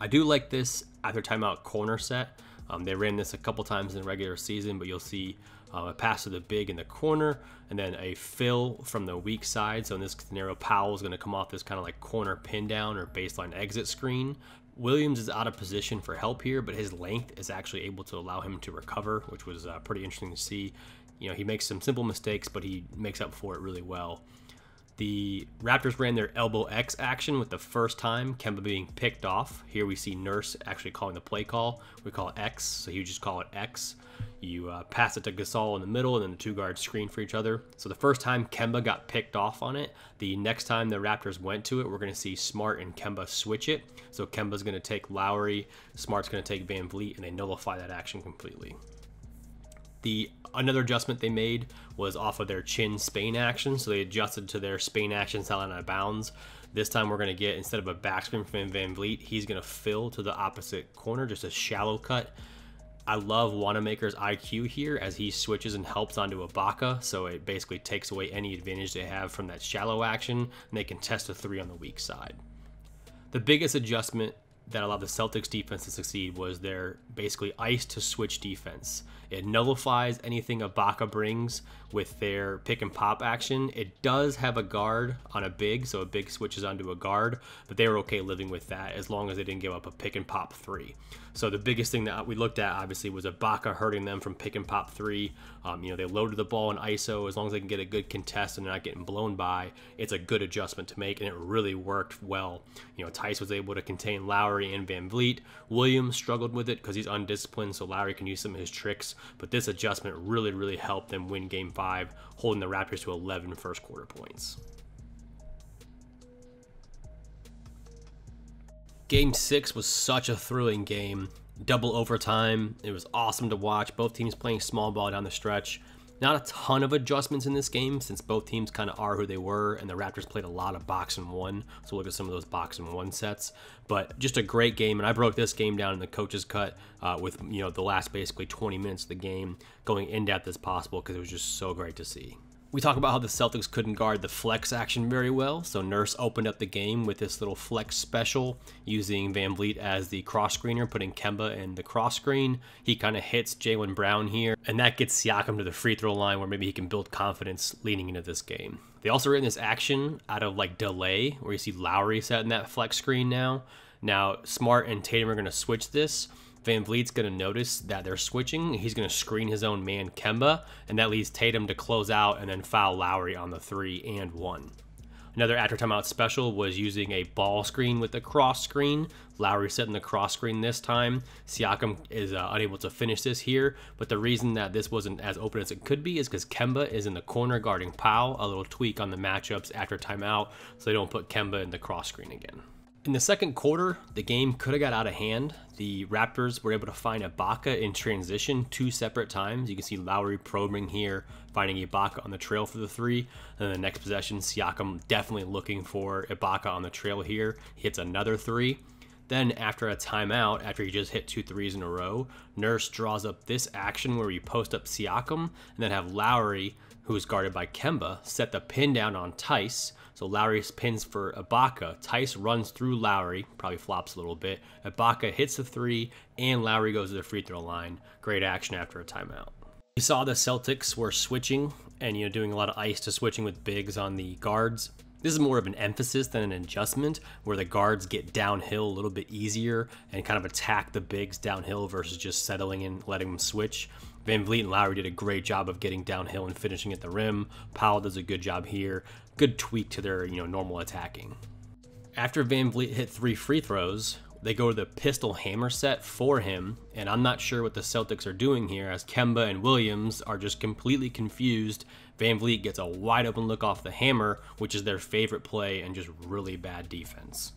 I do like this after timeout corner set. Um, they ran this a couple times in the regular season, but you'll see uh, a pass to the big in the corner, and then a fill from the weak side. So in this scenario, Powell is going to come off this kind of like corner pin down or baseline exit screen. Williams is out of position for help here, but his length is actually able to allow him to recover, which was uh, pretty interesting to see. You know, he makes some simple mistakes, but he makes up for it really well. The Raptors ran their elbow X action with the first time Kemba being picked off. Here we see Nurse actually calling the play call. We call it X, so you just call it X. You uh, pass it to Gasol in the middle, and then the two guards screen for each other. So the first time Kemba got picked off on it, the next time the Raptors went to it, we're going to see Smart and Kemba switch it. So Kemba's going to take Lowry, Smart's going to take Van Vleet, and they nullify that action completely. The another adjustment they made was off of their chin Spain action, so they adjusted to their Spain action style out of bounds. This time we're going to get, instead of a backspin from Van Vleet, he's going to fill to the opposite corner, just a shallow cut. I love Wanamaker's IQ here as he switches and helps onto Ibaka, so it basically takes away any advantage they have from that shallow action, and they can test a three on the weak side. The biggest adjustment that allowed the Celtics defense to succeed was their basically ice to switch defense. It nullifies anything Ibaka brings with their pick and pop action. It does have a guard on a big, so a big switches onto a guard, but they were okay living with that as long as they didn't give up a pick and pop three. So the biggest thing that we looked at obviously was Ibaka hurting them from pick and pop three. Um, you know, they loaded the ball in ISO as long as they can get a good contest and they're not getting blown by. It's a good adjustment to make, and it really worked well. You know, Theis was able to contain Lowry and Van Vleet. Williams struggled with it because he's undisciplined, so Lowry can use some of his tricks. But this adjustment really, really helped them win Game Five, holding the Raptors to 11 first quarter points. Game six was such a thrilling game. Double overtime. It was awesome to watch. Both teams playing small ball down the stretch. Not a ton of adjustments in this game since both teams kind of are who they were, and the Raptors played a lot of box and one. So we'll look at some of those box and one sets. But just a great game, and I broke this game down in the coach's cut uh, with you know the last basically 20 minutes of the game going in depth as possible because it was just so great to see. We talk about how the Celtics couldn't guard the flex action very well, so Nurse opened up the game with this little flex special using Van Vleet as the cross screener, putting Kemba in the cross screen. He kind of hits Jaylen Brown here, and that gets Siakam to the free throw line where maybe he can build confidence leading into this game. They also ran this action out of like delay, where you see Lowry set in that flex screen now. Now, Smart and Tatum are going to switch this. Van Vleet's going to notice that they're switching. He's going to screen his own man, Kemba, and that leads Tatum to close out and then foul Lowry on the three and one. Another after timeout special was using a ball screen with a cross screen. Lowry setting the cross screen this time. Siakam is uh, unable to finish this here, but the reason that this wasn't as open as it could be is because Kemba is in the corner guarding Powell. A little tweak on the matchups after timeout, so they don't put Kemba in the cross screen again. In the second quarter, the game could have got out of hand. The Raptors were able to find Ibaka in transition two separate times. You can see Lowry probing here, finding Ibaka on the trail for the three. And then the next possession, Siakam definitely looking for Ibaka on the trail here. He hits another three. Then, after a timeout, after he just hit two threes in a row, Nurse draws up this action where you post up Siakam and then have Lowry, who is guarded by Kemba, set the pin down on Theis. So Lowry pins for Ibaka. Theis runs through Lowry, probably flops a little bit. Ibaka hits the three, and Lowry goes to the free throw line. Great action after a timeout. We saw the Celtics were switching and you know doing a lot of ice to switching with bigs on the guards. This is more of an emphasis than an adjustment where the guards get downhill a little bit easier and kind of attack the bigs downhill versus just settling and letting them switch. Van Vleet and Lowry did a great job of getting downhill and finishing at the rim. Powell does a good job here. Good tweak to their, you know, normal attacking. After Van Vleet hit three free throws, they go to the pistol hammer set for him, and I'm not sure what the Celtics are doing here as Kemba and Williams are just completely confused. Van Vleet gets a wide open look off the hammer, which is their favorite play and just really bad defense.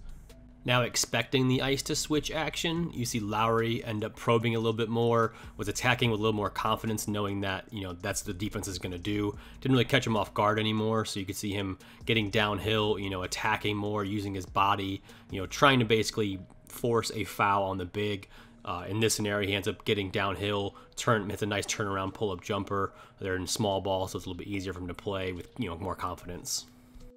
Now expecting the ice to switch action, you see Lowry end up probing a little bit more, was attacking with a little more confidence, knowing that, you know, that's the defense is going to do. Didn't really catch him off guard anymore, so you could see him getting downhill, you know, attacking more, using his body, you know, trying to basically force a foul on the big. Uh, in this scenario, he ends up getting downhill, turn, hits a nice turnaround pull-up jumper. They're in small ball, so it's a little bit easier for him to play with, you know, more confidence.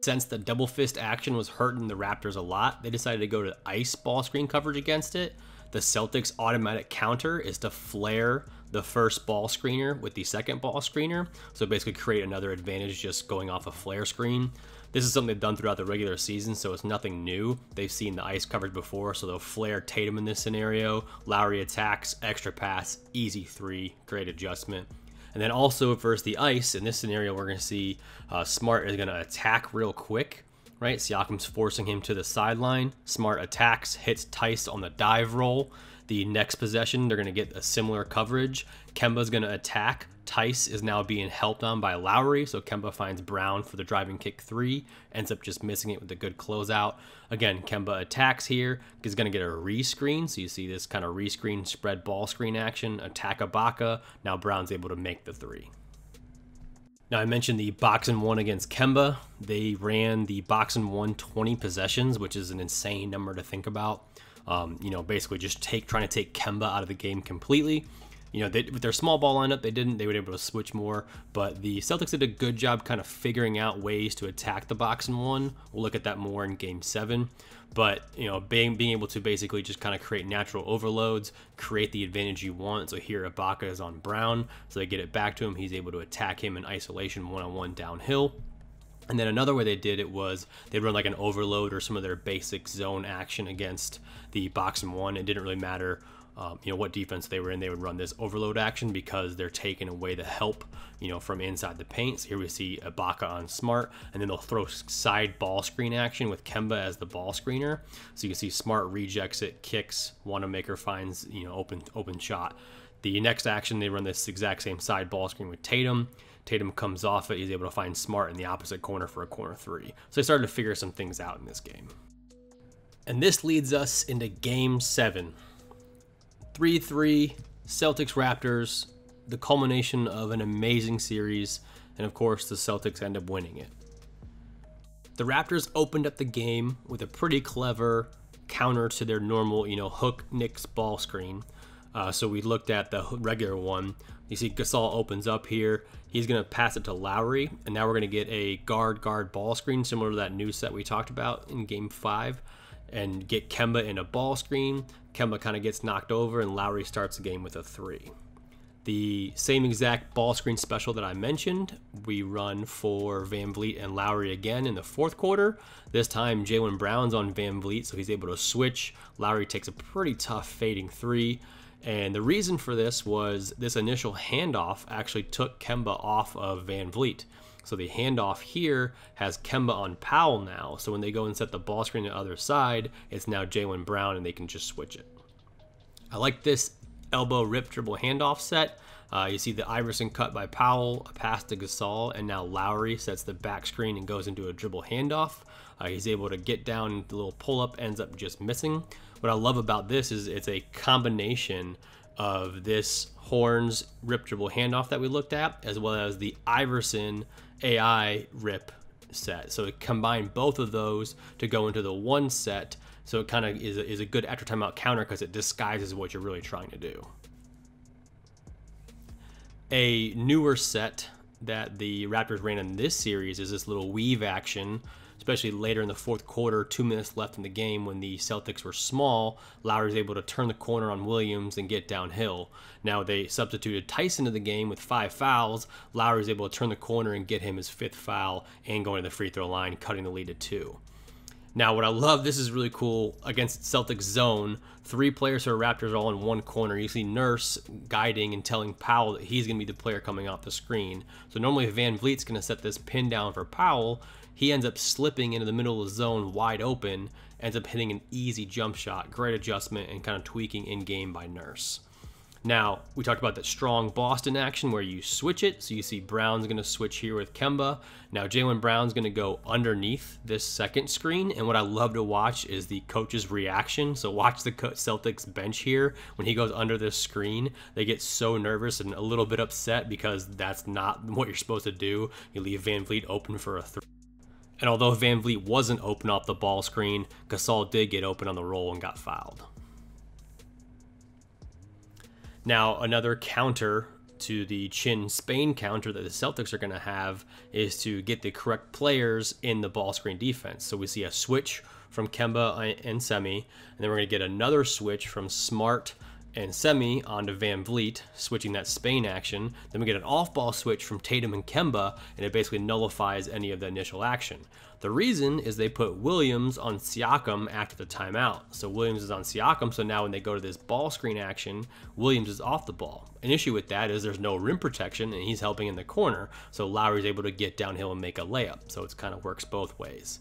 Since the double fist action was hurting the Raptors a lot, they decided to go to ice ball screen coverage against it. the Celtics automatic counter is to flare the first ball screener with the second ball screener. So basically create another advantage just going off a flare screen. This is something they've done throughout the regular season, so it's nothing new. They've seen the ice coverage before, so they'll flare Tatum in this scenario. Lowry attacks, extra pass, easy three, great adjustment. And then also versus the ice, in this scenario, we're going to see uh, Smart is going to attack real quick, right? Siakam's forcing him to the sideline. Smart attacks, hits Theis on the dive roll. The next possession, they're going to get a similar coverage. Kemba's going to attack. Theis is now being helped on by Lowry, so Kemba finds Brown for the driving kick three, ends up just missing it with a good closeout. Again, Kemba attacks here, is going to get a rescreen, so you see this kind of rescreen spread ball screen action, attack Ibaka. Now Brown's able to make the three. Now I mentioned the box and one against Kemba. They ran the box and one 20 possessions, which is an insane number to think about. Um, you know, basically just take trying to take Kemba out of the game completely. You know, they, with their small ball lineup, they didn't. They were able to switch more, but the Celtics did a good job kind of figuring out ways to attack the box and one. We'll look at that more in Game Seven. But you know, being being able to basically just kind of create natural overloads, create the advantage you want. So here, Ibaka is on Brown, so they get it back to him. He's able to attack him in isolation, one on one downhill. And then another way they did it was they'd run like an overload or some of their basic zone action against the box and one. It didn't really matter, um, you know, what defense they were in. They would run this overload action because they're taking away the help, you know, from inside the paint. So here we see Ibaka on Smart, and then they'll throw side ball screen action with Kemba as the ball screener. So you can see Smart rejects it, kicks, Wanamaker finds, you know, open open shot. The next action, they run this exact same side ball screen with Tatum. Tatum comes off it. He's able to find Smart in the opposite corner for a corner three. So they started to figure some things out in this game. And this leads us into game seven 3 3 Celtics Raptors, the culmination of an amazing series. And of course, the Celtics end up winning it. The Raptors opened up the game with a pretty clever counter to their normal, you know, hook Knicks ball screen. Uh, so we looked at the regular one. You see Gasol opens up here. He's going to pass it to Lowry. And now we're going to get a guard-guard ball screen, similar to that new set we talked about in Game 5. And get Kemba in a ball screen. Kemba kind of gets knocked over, and Lowry starts the game with a 3. The same exact ball screen special that I mentioned, we run for Van Vleet and Lowry again in the fourth quarter. This time, Jaylen Brown's on Van Vleet, so he's able to switch. Lowry takes a pretty tough fading three. And the reason for this was this initial handoff actually took Kemba off of Van Vleet. So the handoff here has Kemba on Powell now. So when they go and set the ball screen to the other side, it's now Jaylen Brown and they can just switch it. I like this elbow rip dribble handoff set. Uh, you see the Iverson cut by Powell, a pass to Gasol, and now Lowry sets the back screen and goes into a dribble handoff. Uh, he's able to get down, the little pull up ends up just missing. What I love about this is it's a combination of this Horns rip dribble handoff that we looked at, as well as the Iverson AI rip set. So it combined both of those to go into the one set. So it kind of is a, is a good after timeout counter because it disguises what you're really trying to do. A newer set that the Raptors ran in this series is this little weave action especially later in the fourth quarter, two minutes left in the game when the Celtics were small. Lowry was able to turn the corner on Williams and get downhill. Now they substituted Tyson to the game with five fouls. Lowry was able to turn the corner and get him his fifth foul and going to the free throw line, cutting the lead to two. Now, what I love, this is really cool against Celtics zone. Three players for Raptors all in one corner. You see Nurse guiding and telling Powell that he's going to be the player coming off the screen. So normally Van Vleet's going to set this pin down for Powell. He ends up slipping into the middle of the zone wide open, ends up hitting an easy jump shot. Great adjustment and kind of tweaking in game by Nurse. Now, we talked about that strong Boston action where you switch it. So you see Brown's going to switch here with Kemba. Now, Jaylen Brown's going to go underneath this second screen. And what I love to watch is the coach's reaction. So watch the Celtics bench here. When he goes under this screen, they get so nervous and a little bit upset because that's not what you're supposed to do. You leave Van Vleet open for a three. And although VanVleet wasn't open off the ball screen, Gasol did get open on the roll and got fouled. Now, another counter to the Chin Spain counter that the Celtics are going to have is to get the correct players in the ball screen defense. So we see a switch from Kemba and Semi, and then we're going to get another switch from Smart and Semi onto Van Vleet, switching that Spain action. Then we get an off ball switch from Tatum and Kemba, and it basically nullifies any of the initial action. The reason is they put Williams on Siakam after the timeout. So Williams is on Siakam, so now when they go to this ball screen action, Williams is off the ball. An issue with that is there's no rim protection, and he's helping in the corner, so Lowry's able to get downhill and make a layup. So it kind of works both ways.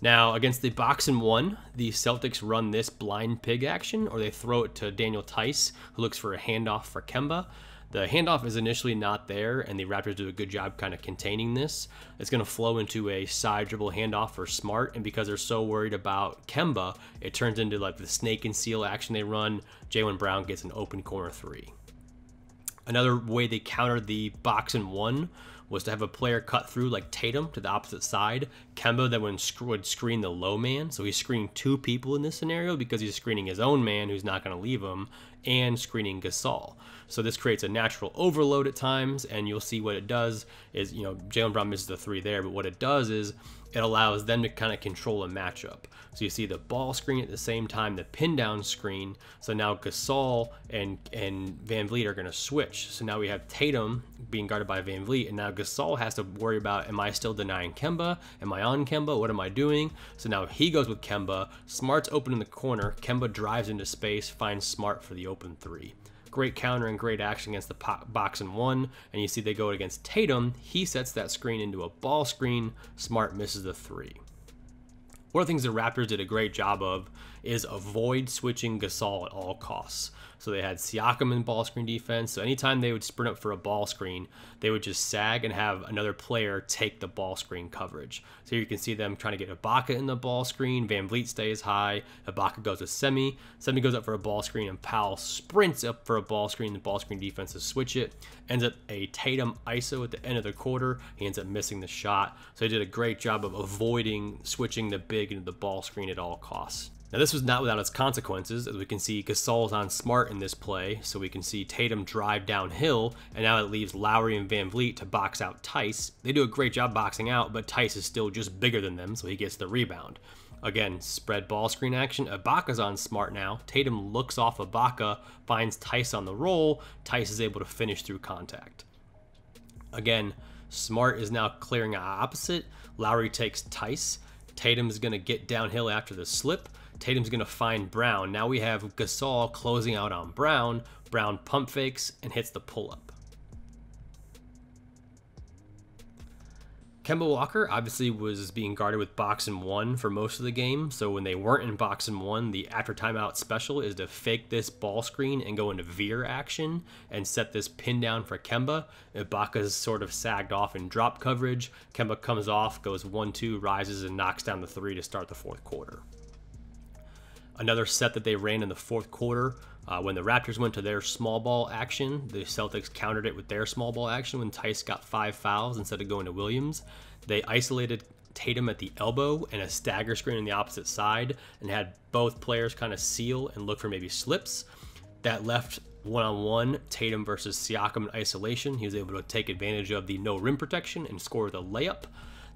Now, against the box and one, the Celtics run this blind pig action, or they throw it to Daniel Theis, who looks for a handoff for Kemba. The handoff is initially not there, and the Raptors do a good job kind of containing this. It's going to flow into a side dribble handoff for Smart, and because they're so worried about Kemba, it turns into like the snake and seal action they run. Jaylen Brown gets an open corner three. Another way they counter the box and one was to have a player cut through like Tatum to the opposite side. Kemba then would screen the low man. So he's screening two people in this scenario because he's screening his own man who's not going to leave him and screening Gasol. So this creates a natural overload at times, and you'll see what it does is, you know, Jaylen Brown misses the three there, but what it does is it allows them to kind of control a matchup. So you see the ball screen at the same time, the pin down screen. So now Gasol and and Van Vleet are going to switch. So now we have Tatum being guarded by Van Vleet, and now Gasol has to worry about: Am I still denying Kemba? Am I on Kemba? What am I doing? So now he goes with Kemba. Smart's open in the corner. Kemba drives into space, finds Smart for the open three great counter and great action against the box and one. And you see they go against Tatum. He sets that screen into a ball screen. Smart misses the three. One of the things the Raptors did a great job of is avoid switching Gasol at all costs. So they had Siakam in ball screen defense. So anytime they would sprint up for a ball screen, they would just sag and have another player take the ball screen coverage. So you can see them trying to get Ibaka in the ball screen. Van Vleet stays high. Ibaka goes to Semi. Semi goes up for a ball screen, and Powell sprints up for a ball screen. The ball screen defense to switch it. Ends up a Tatum ISO at the end of the quarter. He ends up missing the shot. So he did a great job of avoiding switching the big into the ball screen at all costs. Now this was not without its consequences, as we can see Gasol's on smart in this play, so we can see Tatum drive downhill, and now it leaves Lowry and Van Vleet to box out Theis. They do a great job boxing out, but Theis is still just bigger than them, so he gets the rebound. Again, spread ball screen action. Ibaka's on smart now. Tatum looks off Ibaka, finds Theis on the roll. Theis is able to finish through contact. Again, Smart is now clearing opposite. Lowry takes Theis. Tatum is going to get downhill after the slip. Tatum's going to find Brown. Now we have Gasol closing out on Brown. Brown pump fakes and hits the pull up. Kemba Walker obviously was being guarded with box and one for most of the game. So when they weren't in box and one, the after timeout special is to fake this ball screen and go into veer action and set this pin down for Kemba. Ibaka's sort of sagged off in drop coverage. Kemba comes off, goes one two, rises and knocks down the three to start the fourth quarter. Another set that they ran in the fourth quarter uh, when the Raptors went to their small ball action, the Celtics countered it with their small ball action when Theis got five fouls instead of going to Williams. They isolated Tatum at the elbow and a stagger screen on the opposite side and had both players kind of seal and look for maybe slips. That left one on one Tatum versus Siakam in isolation. He was able to take advantage of the no rim protection and score the layup.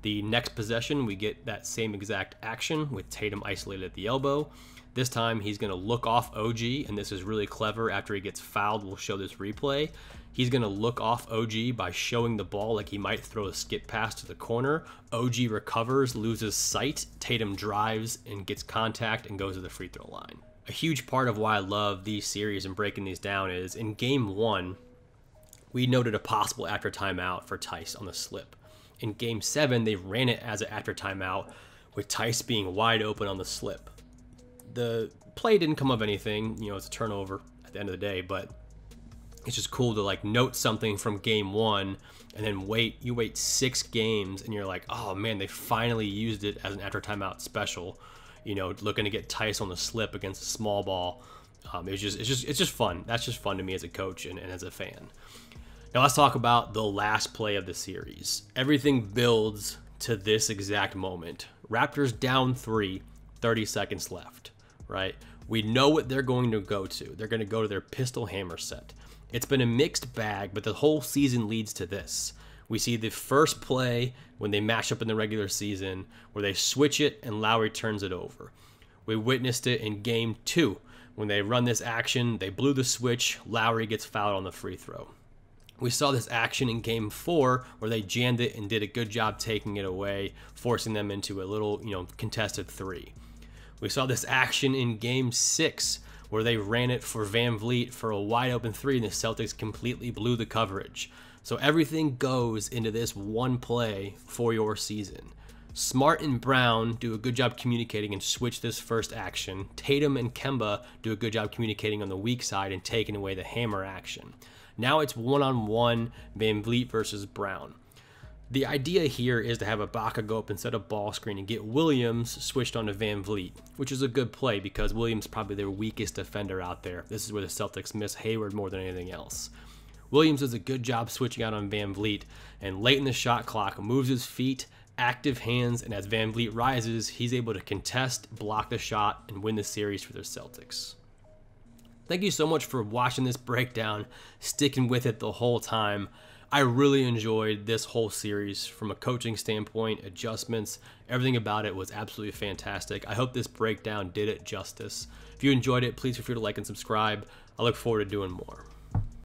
The next possession, we get that same exact action with Tatum isolated at the elbow. This time he's going to look off OG, and this is really clever. After he gets fouled, we'll show this replay. He's going to look off OG by showing the ball like he might throw a skip pass to the corner. OG recovers, loses sight. Tatum drives and gets contact and goes to the free throw line. A huge part of why I love these series and breaking these down is in game one, we noted a possible after timeout for Theis on the slip. In game seven, they ran it as an after timeout with Theis being wide open on the slip the play didn't come of anything. You know, it's a turnover at the end of the day, but it's just cool to like note something from game one and then wait. You wait six games and you're like, oh man, they finally used it as an after timeout special. You know, looking to get Theis on the slip against a small ball. Um, it's just, it's just, it's just fun. That's just fun to me as a coach and, and as a fan. Now let's talk about the last play of the series. Everything builds to this exact moment. Raptors down three, 30 seconds left right? We know what they're going to go to. They're going to go to their pistol hammer set. It's been a mixed bag, but the whole season leads to this. We see the first play when they match up in the regular season where they switch it and Lowry turns it over. We witnessed it in game two when they run this action, they blew the switch, Lowry gets fouled on the free throw. We saw this action in game four where they jammed it and did a good job taking it away, forcing them into a little, you know, contested three. We saw this action in game six where they ran it for Van Vleet for a wide open three and the Celtics completely blew the coverage. So everything goes into this one play for your season. Smart and Brown do a good job communicating and switch this first action. Tatum and Kemba do a good job communicating on the weak side and taking away the hammer action. Now it's one on one Van Vleet versus Brown. The idea here is to have Ibaka go up instead of ball screen and get Williams switched onto Van Vleet, which is a good play because Williams is probably their weakest defender out there. This is where the Celtics miss Hayward more than anything else. Williams does a good job switching out on Van Vleet, and late in the shot clock moves his feet, active hands, and as Van Vleet rises, he's able to contest, block the shot, and win the series for the Celtics. Thank you so much for watching this breakdown, sticking with it the whole time. I really enjoyed this whole series from a coaching standpoint, adjustments, everything about it was absolutely fantastic. I hope this breakdown did it justice. If you enjoyed it, please feel free to like and subscribe. I look forward to doing more.